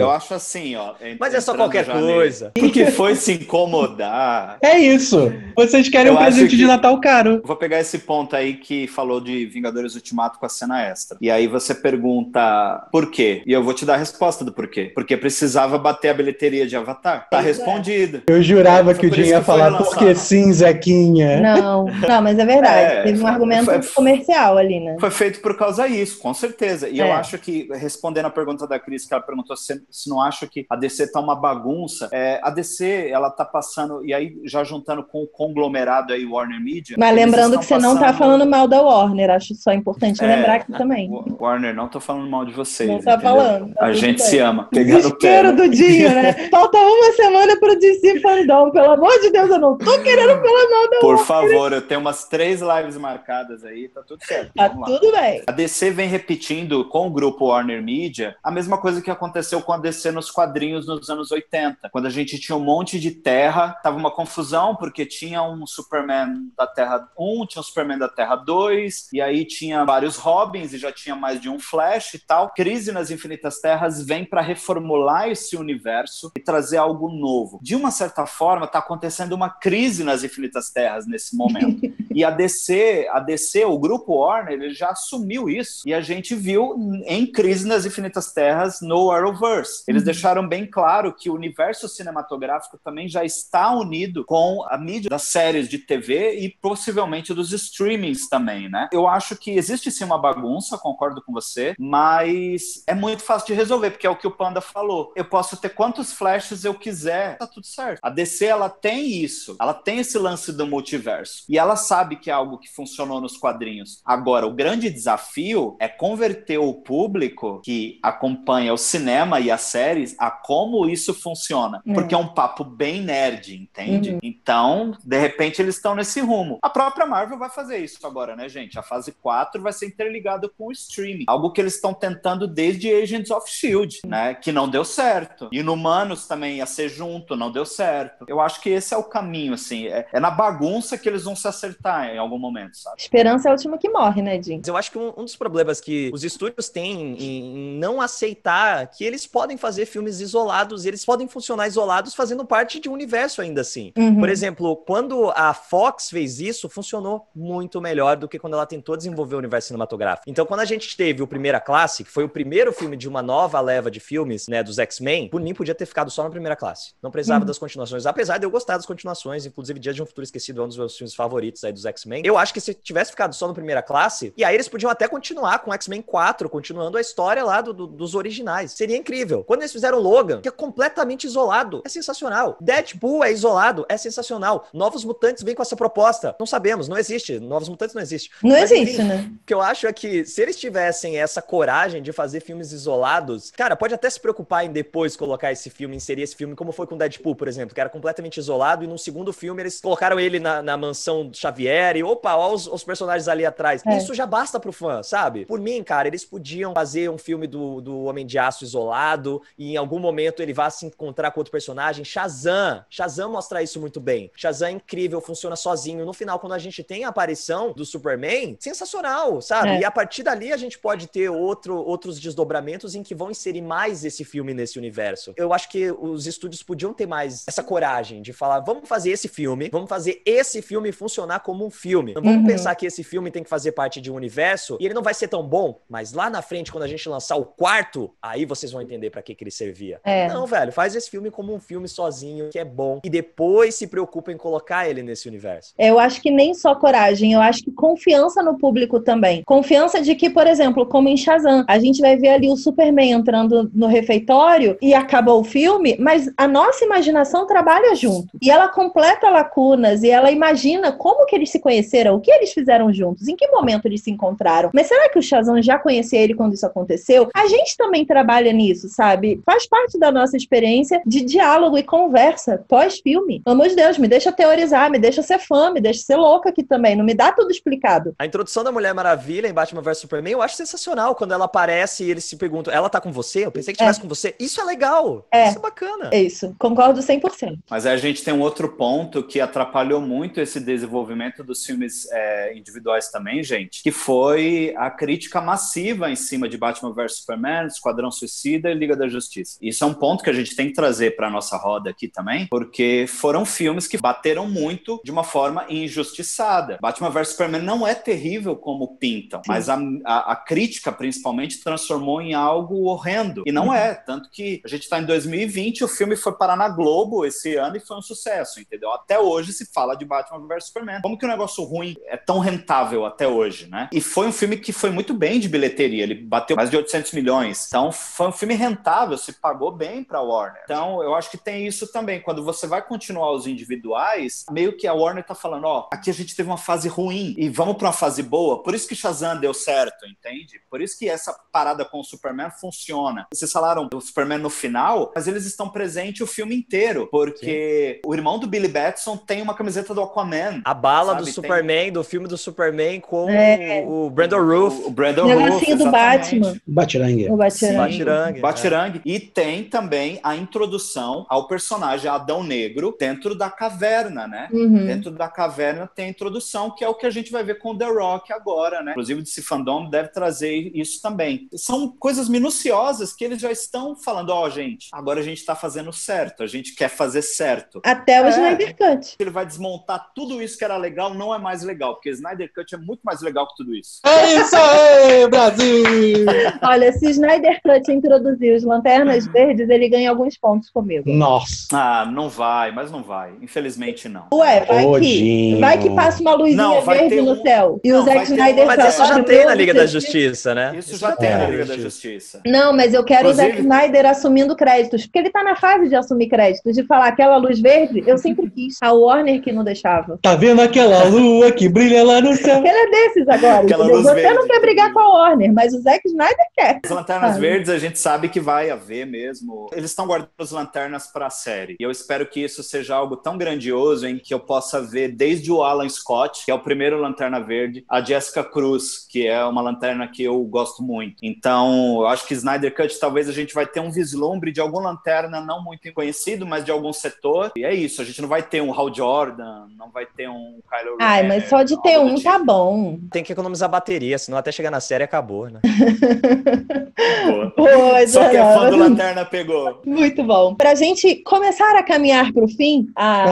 Não, eu acho assim, ó. Mas é só qualquer coisa. [laughs] Porque foi se incomodar. É isso. Vocês querem Eu um presente de que- Natal caro. Vou pegar esse ponto aí que falou de Vingadores Ultimato com a cena extra. E aí você pergunta por quê? E eu vou te dar a resposta do porquê. Porque precisava bater a bilheteria de Avatar. Tá é. respondido. Eu jurava É, que o por Jim isso ia que falar, relançado. porque sim, Zequinha. Não, não, mas é verdade. É, Teve um argumento foi- comercial ali, né? Foi feito por causa disso, com certeza. E eu É. acho que, respondendo a pergunta da Cris, que ela perguntou se, se não acha que a DC tá uma bagunça, é, a DC, ela tá passando, e aí já juntando com o conglomerado aí, Warner Media. Mas lembrando que você não tá passando- falando mal da Warner, acho só importante É, lembrar aqui também. Wa- Warner, não tô falando mal de vocês. Não tá entendeu? falando, tá a gente bem. se ama. Desespero do Dinho, né? [laughs] Falta uma semana pro DC Fandom. Pelo amor de Deus, eu não tô querendo falar mal da Por favor, eu tenho umas três lives marcadas aí, tá tudo certo. Tá tudo bem. A DC vem repetindo com o grupo Warner Media a mesma coisa que aconteceu com a DC nos quadrinhos nos anos 80, quando a gente tinha um monte de terra, tava uma confusão porque tinha um Superman da Terra 1, tinha um Superman da Terra 2, e aí tinha vários Robins e já tinha mais de um Flash e tal. Crise nas Infinitas Terras vem para reformular esse universo e trazer algo novo. De uma certa forma, tá acontecendo uma crise nas Infinitas Terras nesse momento. [laughs] E a DC, a DC, o grupo Warner, ele já assumiu isso. E a gente viu em Crise nas Infinitas Terras no Arrowverse. Eles deixaram bem claro que o universo cinematográfico também já está unido com a mídia das séries de TV e possivelmente dos streamings também, né? Eu acho que existe sim uma bagunça, concordo com você, mas é muito fácil de resolver, porque é o que o Panda falou. Eu posso ter quantos flashes eu quiser, tá tudo certo. A DC, ela tem isso. Ela tem esse lance do multiverso. E ela sabe que é algo que funcionou nos quadrinhos. Agora, o grande desafio é converter o público que acompanha o cinema e as séries a como isso funciona. É. Porque é um papo bem nerd, entende? Uhum. Então, de repente, eles estão nesse rumo. A própria Marvel vai fazer isso agora, né, gente? A fase 4 vai ser interligada com o streaming. Algo que eles estão tentando desde Agents of Shield, né? Que não deu certo. Inumanos também ia ser junto, não deu certo. Eu acho que esse é o caminho, assim. É, é na bagunça que eles vão se acertar em algum momento, sabe? Esperança é a última que morre, né, Jim? Eu acho que um, um dos problemas que os estúdios têm em, não aceitar que eles podem fazer filmes isolados, e eles podem funcionar isolados fazendo parte de um universo ainda assim. Uhum. Por exemplo, quando a Fox fez isso, funcionou muito melhor do que quando ela tentou desenvolver o universo cinematográfico. Então, quando a gente teve o Primeira Classe, que foi o primeiro filme de uma nova leva de filmes, né, dos X-Men, por mim podia ter ficado só na Primeira Classe. Não precisava Uhum. das continuações. Apesar de eu gostar das continuações, inclusive Dia de um Futuro Esquecido é um dos meus filmes favoritos aí dos X-Men. Eu acho que se tivesse ficado só no Primeira Classe, e aí eles podiam até continuar com X-Men 4, continuando a história lá do- do- dos originais. Seria incrível. Quando eles fizeram Logan, que é completamente isolado, é sensacional. Deadpool é isolado, é sensacional. Novos Mutantes vêm com essa proposta. Não sabemos, não existe. Novos Mutantes não existe. Não Mas, existe, enfim, né? O que eu acho é que se eles tivessem essa coragem de fazer filmes isolados, cara, pode até se preocupar em depois colocar esse filme, inserir esse filme, como foi com Deadpool, por exemplo, que era completamente isolado, e no segundo filme eles colocaram ele na, na mansão do Xavier e opa, olha os, os personagens ali atrás. É. Isso já basta pro fã, sabe? Por mim, cara, eles podiam fazer um filme do, do Homem de Aço isolado, e em algum momento ele vá se encontrar com outro personagem. Shazam! Shazam mostra isso muito bem. Shazam é incrível, funciona sozinho. No final, quando a gente tem a aparição do Superman, sensacional, sabe? É. E a partir dali a gente pode ter outro, outros desdobramentos em que vão inserir mais esse filme nesse universo. Eu acho que os estúdios podiam ter mais essa coragem de falar: vamos fazer esse filme, vamos fazer esse filme funcionar como como um filme. Não vamos Uhum. pensar que esse filme tem que fazer parte de um universo e ele não vai ser tão bom, mas lá na frente, quando a gente lançar o quarto, aí vocês vão entender pra que, que ele servia. É. Não, velho, faz esse filme como um filme sozinho, que é bom, e depois se preocupa em colocar ele nesse universo. Eu acho que nem só coragem, eu acho que confiança no público também. Confiança de que, por exemplo, como em Shazam, a gente vai ver ali o Superman entrando no refeitório e acabou o filme, mas a nossa imaginação trabalha junto. E ela completa lacunas e ela imagina como que eles se conheceram, o que eles fizeram juntos, em que momento eles se encontraram. Mas será que o Shazam já conhecia ele quando isso aconteceu? A gente também trabalha nisso, sabe? Faz parte da nossa experiência de diálogo e conversa pós-filme. Pelo amor de Deus, me deixa teorizar, me deixa ser fã, me deixa ser louca aqui também. Não me dá tudo explicado. A introdução da Mulher Maravilha em Batman vs Superman eu acho sensacional. Quando ela aparece e eles se perguntam, ela tá com você? Eu pensei que estivesse com você. Isso é legal. É. Isso é bacana. É isso. Concordo 100%. Mas aí a gente tem um outro ponto que atrapalhou muito esse desenvolvimento dos filmes é, individuais também, gente, que foi a crítica massiva em cima de Batman vs Superman, Esquadrão Suicida e Liga da Justiça. Isso é um ponto que a gente tem que trazer para nossa roda aqui também, porque foram filmes que bateram muito de uma forma injustiçada. Batman vs Superman não é terrível como pintam, mas a, a, a crítica principalmente transformou em algo horrendo. E não é, tanto que a gente está em 2020, o filme foi parar na Globo esse ano e foi um sucesso, entendeu? Até hoje se fala de Batman vs Superman. Como que um negócio ruim é tão rentável até hoje, né? E foi um filme que foi muito bem de bilheteria, ele bateu mais de 800 milhões. Então foi um filme rentável, se pagou bem para Warner. Então eu acho que tem isso também. Quando você vai continuar os individuais, meio que a Warner tá falando, ó, aqui a gente teve uma fase ruim e vamos para uma fase boa. Por isso que Shazam deu certo, entende? Por isso que essa parada com o Superman funciona. Vocês falaram do Superman no final, mas eles estão presentes o filme inteiro, porque o irmão do Billy Batson tem uma camiseta do Aquaman. A bala Sabe, do tem- Superman, do filme do Superman com É. o, o Brandon Roof. O, o Brandon Negocinho Roof, do exatamente. Batman. Batirangue. O Batirangue. Batirangue. é. Batirangue. E tem também a introdução ao personagem Adão Negro dentro da caverna, né? Uhum. Dentro da caverna tem a introdução, que é o que a gente vai ver com The Rock agora, né? Inclusive, esse fandom deve trazer isso também. São coisas minuciosas que eles já estão falando, ó, gente, agora a gente tá fazendo certo, a gente quer fazer certo. Até o É. Snyder Cut. Ele vai desmontar tudo isso que era legal, não é mais legal, porque Snyder Cut é muito mais legal que tudo isso. É isso aí, Brasil! [laughs] Olha, se Snyder Cut introduzir os Lanternas Verdes, ele ganha alguns pontos comigo. Nossa. Ah, não vai, mas não vai. Infelizmente, não. Ué, vai que, vai que passa uma luzinha Não, verde ter no um- céu. E Não, o Zack ter um- Snyder Mas isso já "Ah, tem na Liga da Justiça, né? Isso já tem na Liga da Justiça. Não, mas eu quero o Zack Inclusive- Snyder assumindo créditos, porque ele tá na fase de assumir créditos, de falar aquela luz verde, eu sempre quis. A Warner que não deixava. Tá vendo aquela lua que brilha lá no céu? Ele é desses agora. Aquela Você verde. não quer brigar com a Warner, mas o Zack Snyder quer. As lanternas Ah. verdes a gente sabe que vai haver mesmo. Eles estão guardando as lanternas para a série. E eu espero que isso seja algo tão grandioso em que eu possa ver desde o Alan Scott, que é o primeiro Lanterna Verde, a Jessica Cruz, que é uma lanterna que eu gosto muito. Então, eu acho que Snyder Cut talvez a gente vai ter um vislumbre de alguma lanterna não muito conhecido, mas de algum setor. E é isso, a gente não vai ter um Hal Jordan, não vai ter um Kylo Ai, Renner, mas só de ter um tipo. tá bom. Tem que economizar bateria, senão até chegar na série acabou, né? [laughs] Boa. Só que a fã do. Lanterna pegou. Muito bom. Pra gente começar a caminhar pro fim, ah,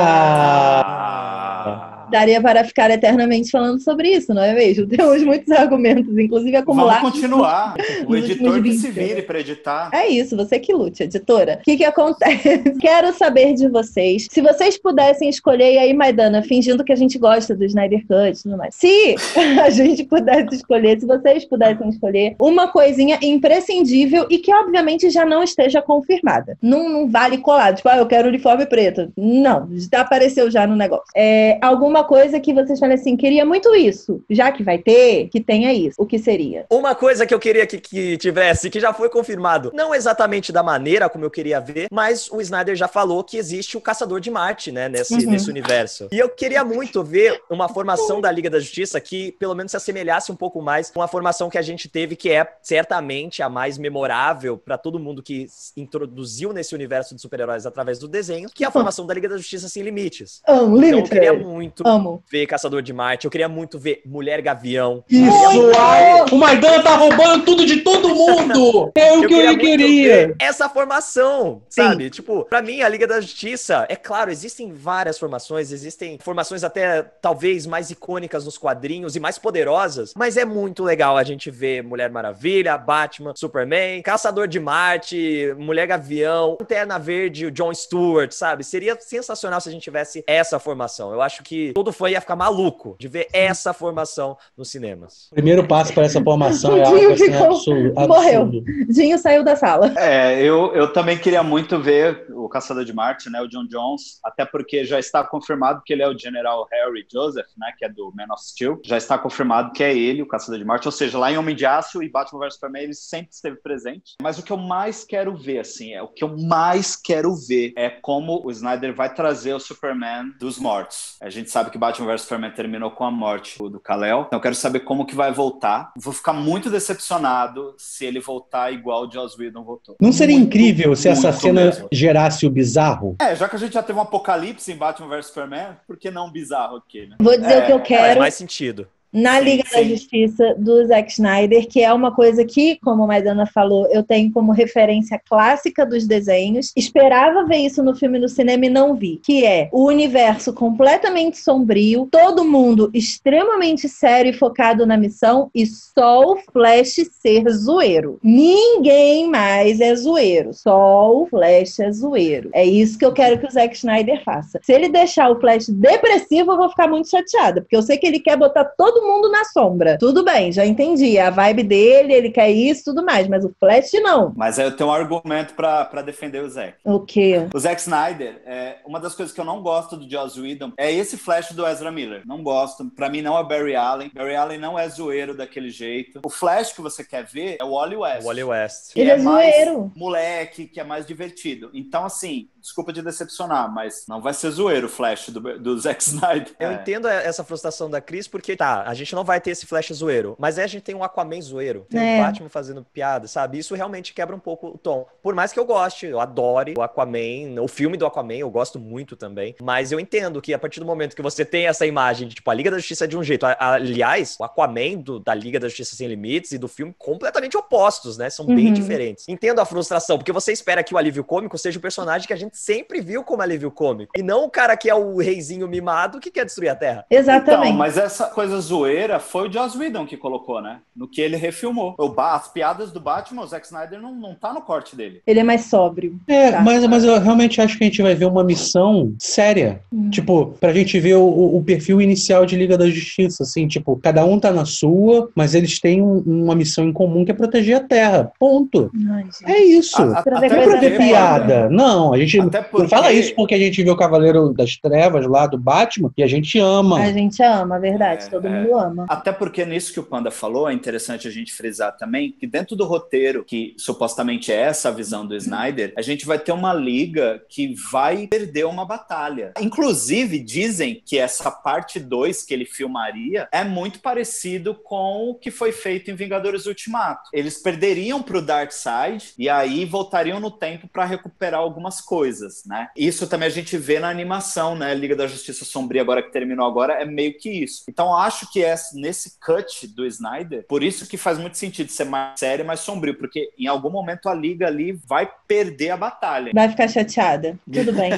Ah. daria para ficar eternamente falando sobre isso, não é mesmo? [laughs] Temos muitos argumentos, inclusive acumulados. Vamos continuar. [laughs] O editor que se 20 vire para editar. É isso, você que lute, editora. O que, que acontece? Quero saber de vocês. Se vocês pudessem escolher, e aí, Maidana, fingindo que a gente gosta do Snyder Cut e tudo mais. Se [laughs] a gente pudesse escolher, se vocês pudessem escolher uma coisinha imprescindível e que, obviamente, já não esteja confirmada. Não, não vale colado. Tipo, ah, eu quero uniforme preto. Não, já apareceu já no negócio. É, alguma coisa que vocês falem assim, queria muito isso. Já que vai ter, que tenha isso. O que seria? Uma coisa que eu queria que, que tivesse, que já foi confirmado, não exatamente da maneira como eu queria ver, mas o Snyder já falou que existe o Caçador de Marte, né, nesse, Uhum. nesse universo. E eu queria muito ver uma formação da Liga da Justiça que pelo menos se assemelhasse um pouco mais com a formação que a gente teve, que é certamente a mais memorável para todo mundo que introduziu nesse universo de super-heróis através do desenho, que é a formação da Liga da Justiça sem limites. Então eu queria muito Amo. ver Caçador de Marte, eu queria muito ver Mulher Gavião. Isso! ai, o Maidana tá roubando tudo de todo mundo! [laughs] É o que eu muito queria! essa formação, Sim. sabe? Tipo, pra mim, a Liga da Justiça, é claro, existem várias formações, existem formações até talvez mais icônicas nos quadrinhos e mais poderosas, mas é muito legal a gente ver Mulher Maravilha, Batman, Superman, Caçador de Marte, Mulher Gavião, Lanterna Verde, o John Stewart, sabe? Seria sensacional se a gente tivesse essa formação. Eu acho que todo fã ia ficar maluco de ver essa formação nos cinemas. O primeiro passo para essa formação é O algo Dinho assim, ficou- absurdo, morreu. absurdo. Dinho saiu da sala. É, eu, eu também queria muito ver o Caçador de Marte, né, o John Jones, até porque já está confirmado que ele é o General Harry Joseph, né, que é do Man of Steel. Já está confirmado que é ele, o Caçador de Marte, ou seja, lá em Homem de Aço e Batman vs Superman ele sempre esteve presente. Mas o que eu mais quero ver, assim, é o que eu mais quero ver é como o Snyder vai trazer o Superman dos mortos. A gente sabe que Batman vs Superman terminou com a morte do Kal-El, então eu quero saber como que vai voltar. Vou ficar muito decepcionado se ele voltar igual o Joss Whedon voltou. Não seria Muito, incrível se essa cena mesmo. gerasse o bizarro? É, já que a gente já teve um apocalipse em Batman vs Superman, por que não um bizarro aqui, né? Vou dizer É, o que eu Faz quero mais sentido. Na sim, Liga da sim. Justiça do Zack Snyder, que é uma coisa que, como a Maidana falou, eu tenho como referência clássica dos desenhos. Esperava ver isso no filme no cinema e não vi. Que é o universo completamente sombrio, todo mundo extremamente sério e focado na missão, e só o Flash ser zoeiro. Ninguém mais é zoeiro, só o Flash é zoeiro. É isso que eu quero que o Zack Snyder faça. Se ele deixar o Flash depressivo, eu vou ficar muito chateada, porque eu sei que ele quer botar todo mundo na sombra. Tudo bem, já entendi. É a vibe dele, ele quer isso, tudo mais, mas o Flash não. Mas aí eu tenho um argumento pra pra defender o Zack. O quê? O Zack Snyder, é, uma das coisas que eu não gosto do Joss Whedon é esse flash do Ezra Miller. Não gosto. Pra mim não é Barry Allen. Barry Allen não é zoeiro daquele jeito. O flash que você quer ver é o Wally West. O Wally West. que Ele é mais zoeiro. moleque, que é mais divertido. Então, assim, desculpa de decepcionar, mas não vai ser zoeiro o Flash do, do Zack Snyder. Eu É. entendo essa frustração da Cris, porque tá, a gente não vai ter esse Flash zoeiro, mas aí a gente tem um Aquaman zoeiro, tem É. um Batman fazendo piada, sabe? Isso realmente quebra um pouco o tom. Por mais que eu goste, eu adore o Aquaman, o filme do Aquaman, eu gosto muito também, mas eu entendo que a partir do momento que você tem essa imagem de, tipo, a Liga da Justiça é de um jeito, a- a- aliás, o Aquaman do- da Liga da Justiça Sem Limites e do filme completamente opostos, né? São bem Uhum. diferentes. Entendo a frustração, porque você espera que o alívio cômico seja o personagem que a gente sempre viu como alívio cômico, e não o cara que é o reizinho mimado que quer destruir a Terra. Exatamente. Então, mas essa coisa zoeira foi o Joss Whedon que colocou, né? No que ele refilmou. O as piadas do Batman, o Zack Snyder não, não tá no corte dele. Ele é mais sóbrio. É, Tá. mas, mas eu realmente acho que a gente vai ver uma missão séria. Hum. Tipo, pra gente ver o, o perfil inicial de Liga da Justiça, assim, tipo, cada um tá na sua, mas eles têm um- uma missão em comum que é proteger a Terra. Ponto. Ai. É isso. A- a- Não é pra ver piada. Não, a gente Até não porque... fala isso porque a gente vê o Cavaleiro das Trevas lá do Batman e a gente ama. A gente ama, verdade. É, Todo é. mundo ama. Até porque nisso que o Panda falou, é interessante a gente frisar também que dentro do roteiro, que supostamente é essa a visão do Snyder, a gente vai ter uma liga que vai perder uma batalha. Inclusive, dizem que essa parte 2 que ele filmaria é muito parecido com o que foi feito em Vingadores Ultimato. Eles perderiam pro Darkseid e aí voltariam no tempo para recuperar algumas coisas, né? Isso também a gente vê na animação, né? Liga da Justiça Sombria agora que terminou agora é meio que isso. Então acho que é nesse cut do Snyder, por isso que faz muito sentido ser mais sério e mais sombrio, porque em algum momento a liga ali vai perder a batalha. Vai ficar chateada. Tudo bem.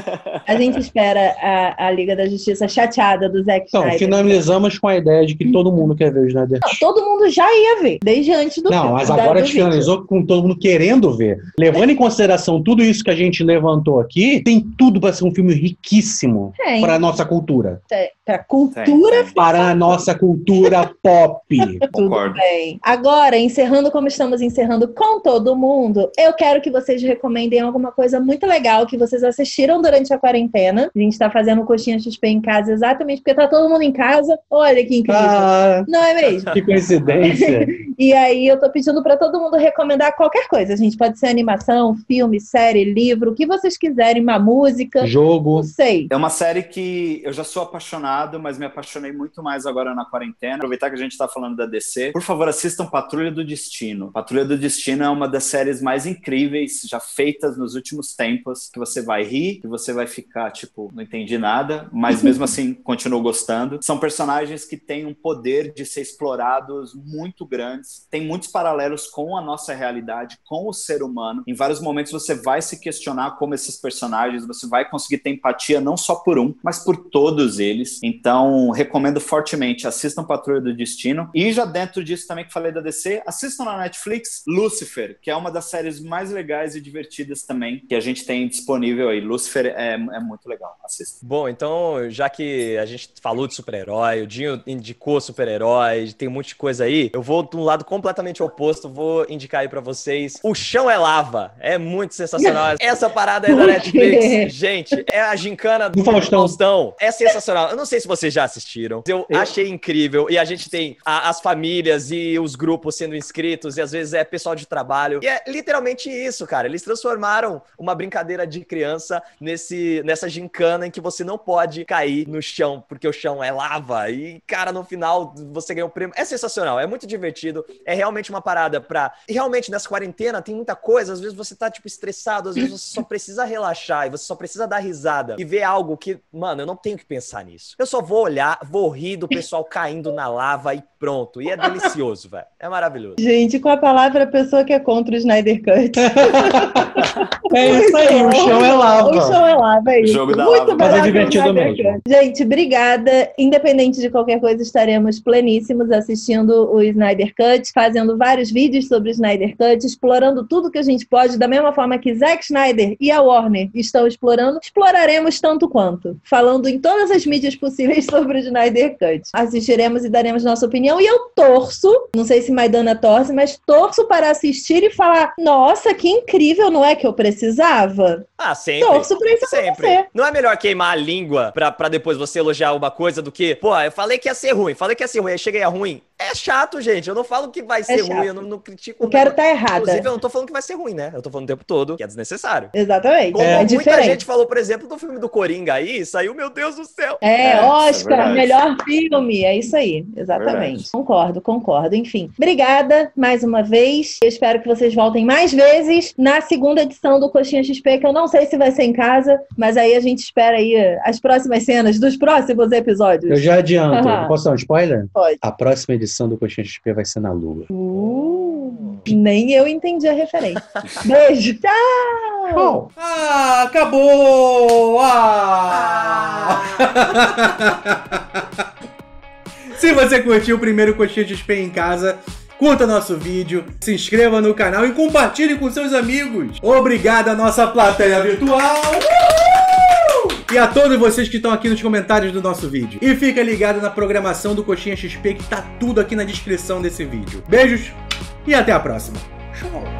A gente espera a, a Liga da Justiça chateada do Zack Então, Snyder. finalizamos com a ideia de que todo mundo quer ver o Snyder. Não, todo mundo já ia ver, desde antes do Não, filme, mas agora a gente finalizou com todo mundo querendo ver. Levando em consideração tudo isso que a gente levantou aqui, tem tudo para ser um filme riquíssimo Tem, para a nossa cultura. Pra cultura, Tem, Para a nossa cultura pop. [laughs] tudo Concordo. bem. Agora, encerrando como estamos encerrando com todo mundo, eu quero que vocês recomendem alguma coisa muito legal que vocês assistiram durante a quarentena. A gente tá fazendo coxinha XP em casa exatamente porque tá todo mundo em casa. Olha que incrível. Ah, Não é mesmo? que coincidência. [laughs] E aí eu tô pedindo pra todo mundo recomendar qualquer coisa. A gente pode ser animação, filme, série, livro, o que vocês quiserem quiserem, uma música, Jogo. não sei. É uma série que eu já sou apaixonado, mas me apaixonei muito mais agora na quarentena. Aproveitar que a gente tá falando da DC. Por favor, assistam Patrulha do Destino. Patrulha do Destino é uma das séries mais incríveis já feitas nos últimos tempos, que você vai rir, que você vai ficar, tipo, não entendi nada, mas [laughs] mesmo assim continuo gostando. São personagens que têm um poder de ser explorados muito grandes. Tem muitos paralelos com a nossa realidade, com o ser humano. Em vários momentos você vai se questionar como esses personagens, você vai conseguir ter empatia não só por um, mas por todos eles. Então, recomendo fortemente, assistam Patrulha do Destino. E já dentro disso também que falei da DC, assistam na Netflix Lucifer, que é uma das séries mais legais e divertidas também que a gente tem disponível aí. Lucifer é, é muito legal, assistam. Bom, então, já que a gente falou de super-herói, o Dinho indicou super-herói, tem um monte de coisa aí, eu vou de um lado completamente oposto, vou indicar aí pra vocês O Chão é Lava. É muito sensacional. [laughs] Essa parada aí da? Netflix, [laughs] gente, é a gincana do Do Faustão. Faustão. É sensacional. Eu não sei se vocês já assistiram. Eu achei incrível. E a gente tem a- as famílias e os grupos sendo inscritos, e às vezes é pessoal de trabalho. E é literalmente isso, cara. Eles transformaram uma brincadeira de criança nesse, nessa gincana em que você não pode cair no chão, porque o chão é lava. E, cara, no final você ganha o prêmio. É sensacional, é muito divertido. É realmente uma parada pra. E realmente, nessa quarentena tem muita coisa. Às vezes você tá, tipo, estressado, às vezes você só precisa relaxar e você só precisa dar risada e ver algo que, mano, eu não tenho que pensar nisso. Eu só vou olhar, vou rir do pessoal caindo na lava e pronto. E é delicioso, velho. É maravilhoso. Gente, com a palavra a pessoa que é contra o Snyder Cut. [laughs] É isso aí, o chão é lava. O chão é lava, é isso. Jogo da Muito lava. Mas é o divertido mesmo. Gente, obrigada. Independente de qualquer coisa, estaremos pleníssimos assistindo o Snyder Cut, fazendo vários vídeos sobre o Snyder Cut, explorando tudo que a gente pode, da mesma forma que Zack Snyder e a Warner estão explorando, exploraremos tanto quanto, falando em todas as mídias possíveis [laughs] sobre o Snyder Cut. Assistiremos e daremos nossa opinião, e eu torço, não sei se Maidana torce, mas torço para assistir e falar: nossa, que incrível, não é que eu precisava? Ah, sempre. Torço pra isso Sempre. acontecer. Não é melhor queimar a língua pra, pra depois você elogiar uma coisa do que, pô, eu falei que ia ser ruim, falei que ia ser ruim, aí cheguei a ruim. É chato, gente. Eu não falo que vai ser É chato. ruim, eu não, não critico. Eu quero estar errada. Inclusive, eu não tô falando que vai ser ruim, né? Eu tô falando o tempo todo que é desnecessário. Exatamente. Como é muita diferente. gente falou, por exemplo, do filme do Coringa aí, saiu, meu Deus do céu. É, É, é Oscar, verdade. melhor filme. É isso aí, exatamente. Verdade. Concordo, concordo. Enfim, obrigada mais uma vez. Eu espero que vocês voltem mais vezes na segunda edição do Coxinha XP, que eu não sei se vai ser em casa, mas aí a gente espera aí as próximas cenas dos próximos episódios. Eu já adianto. Aham. Posso dar um spoiler? Pode. A próxima edição do Coxinha XP vai ser na Lua. Uh, nem eu entendi a referência. [laughs] Beijo. Tchau. Ah, acabou! Ah! [laughs] Se você curtiu o primeiro Coxinha de XP em casa, curta nosso vídeo, se inscreva no canal e compartilhe com seus amigos. Obrigado à nossa plateia virtual! E a todos vocês que estão aqui nos comentários do nosso vídeo. E fica ligado na programação do Coxinha XP que tá tudo aqui na descrição desse vídeo. Beijos e até a próxima. Show!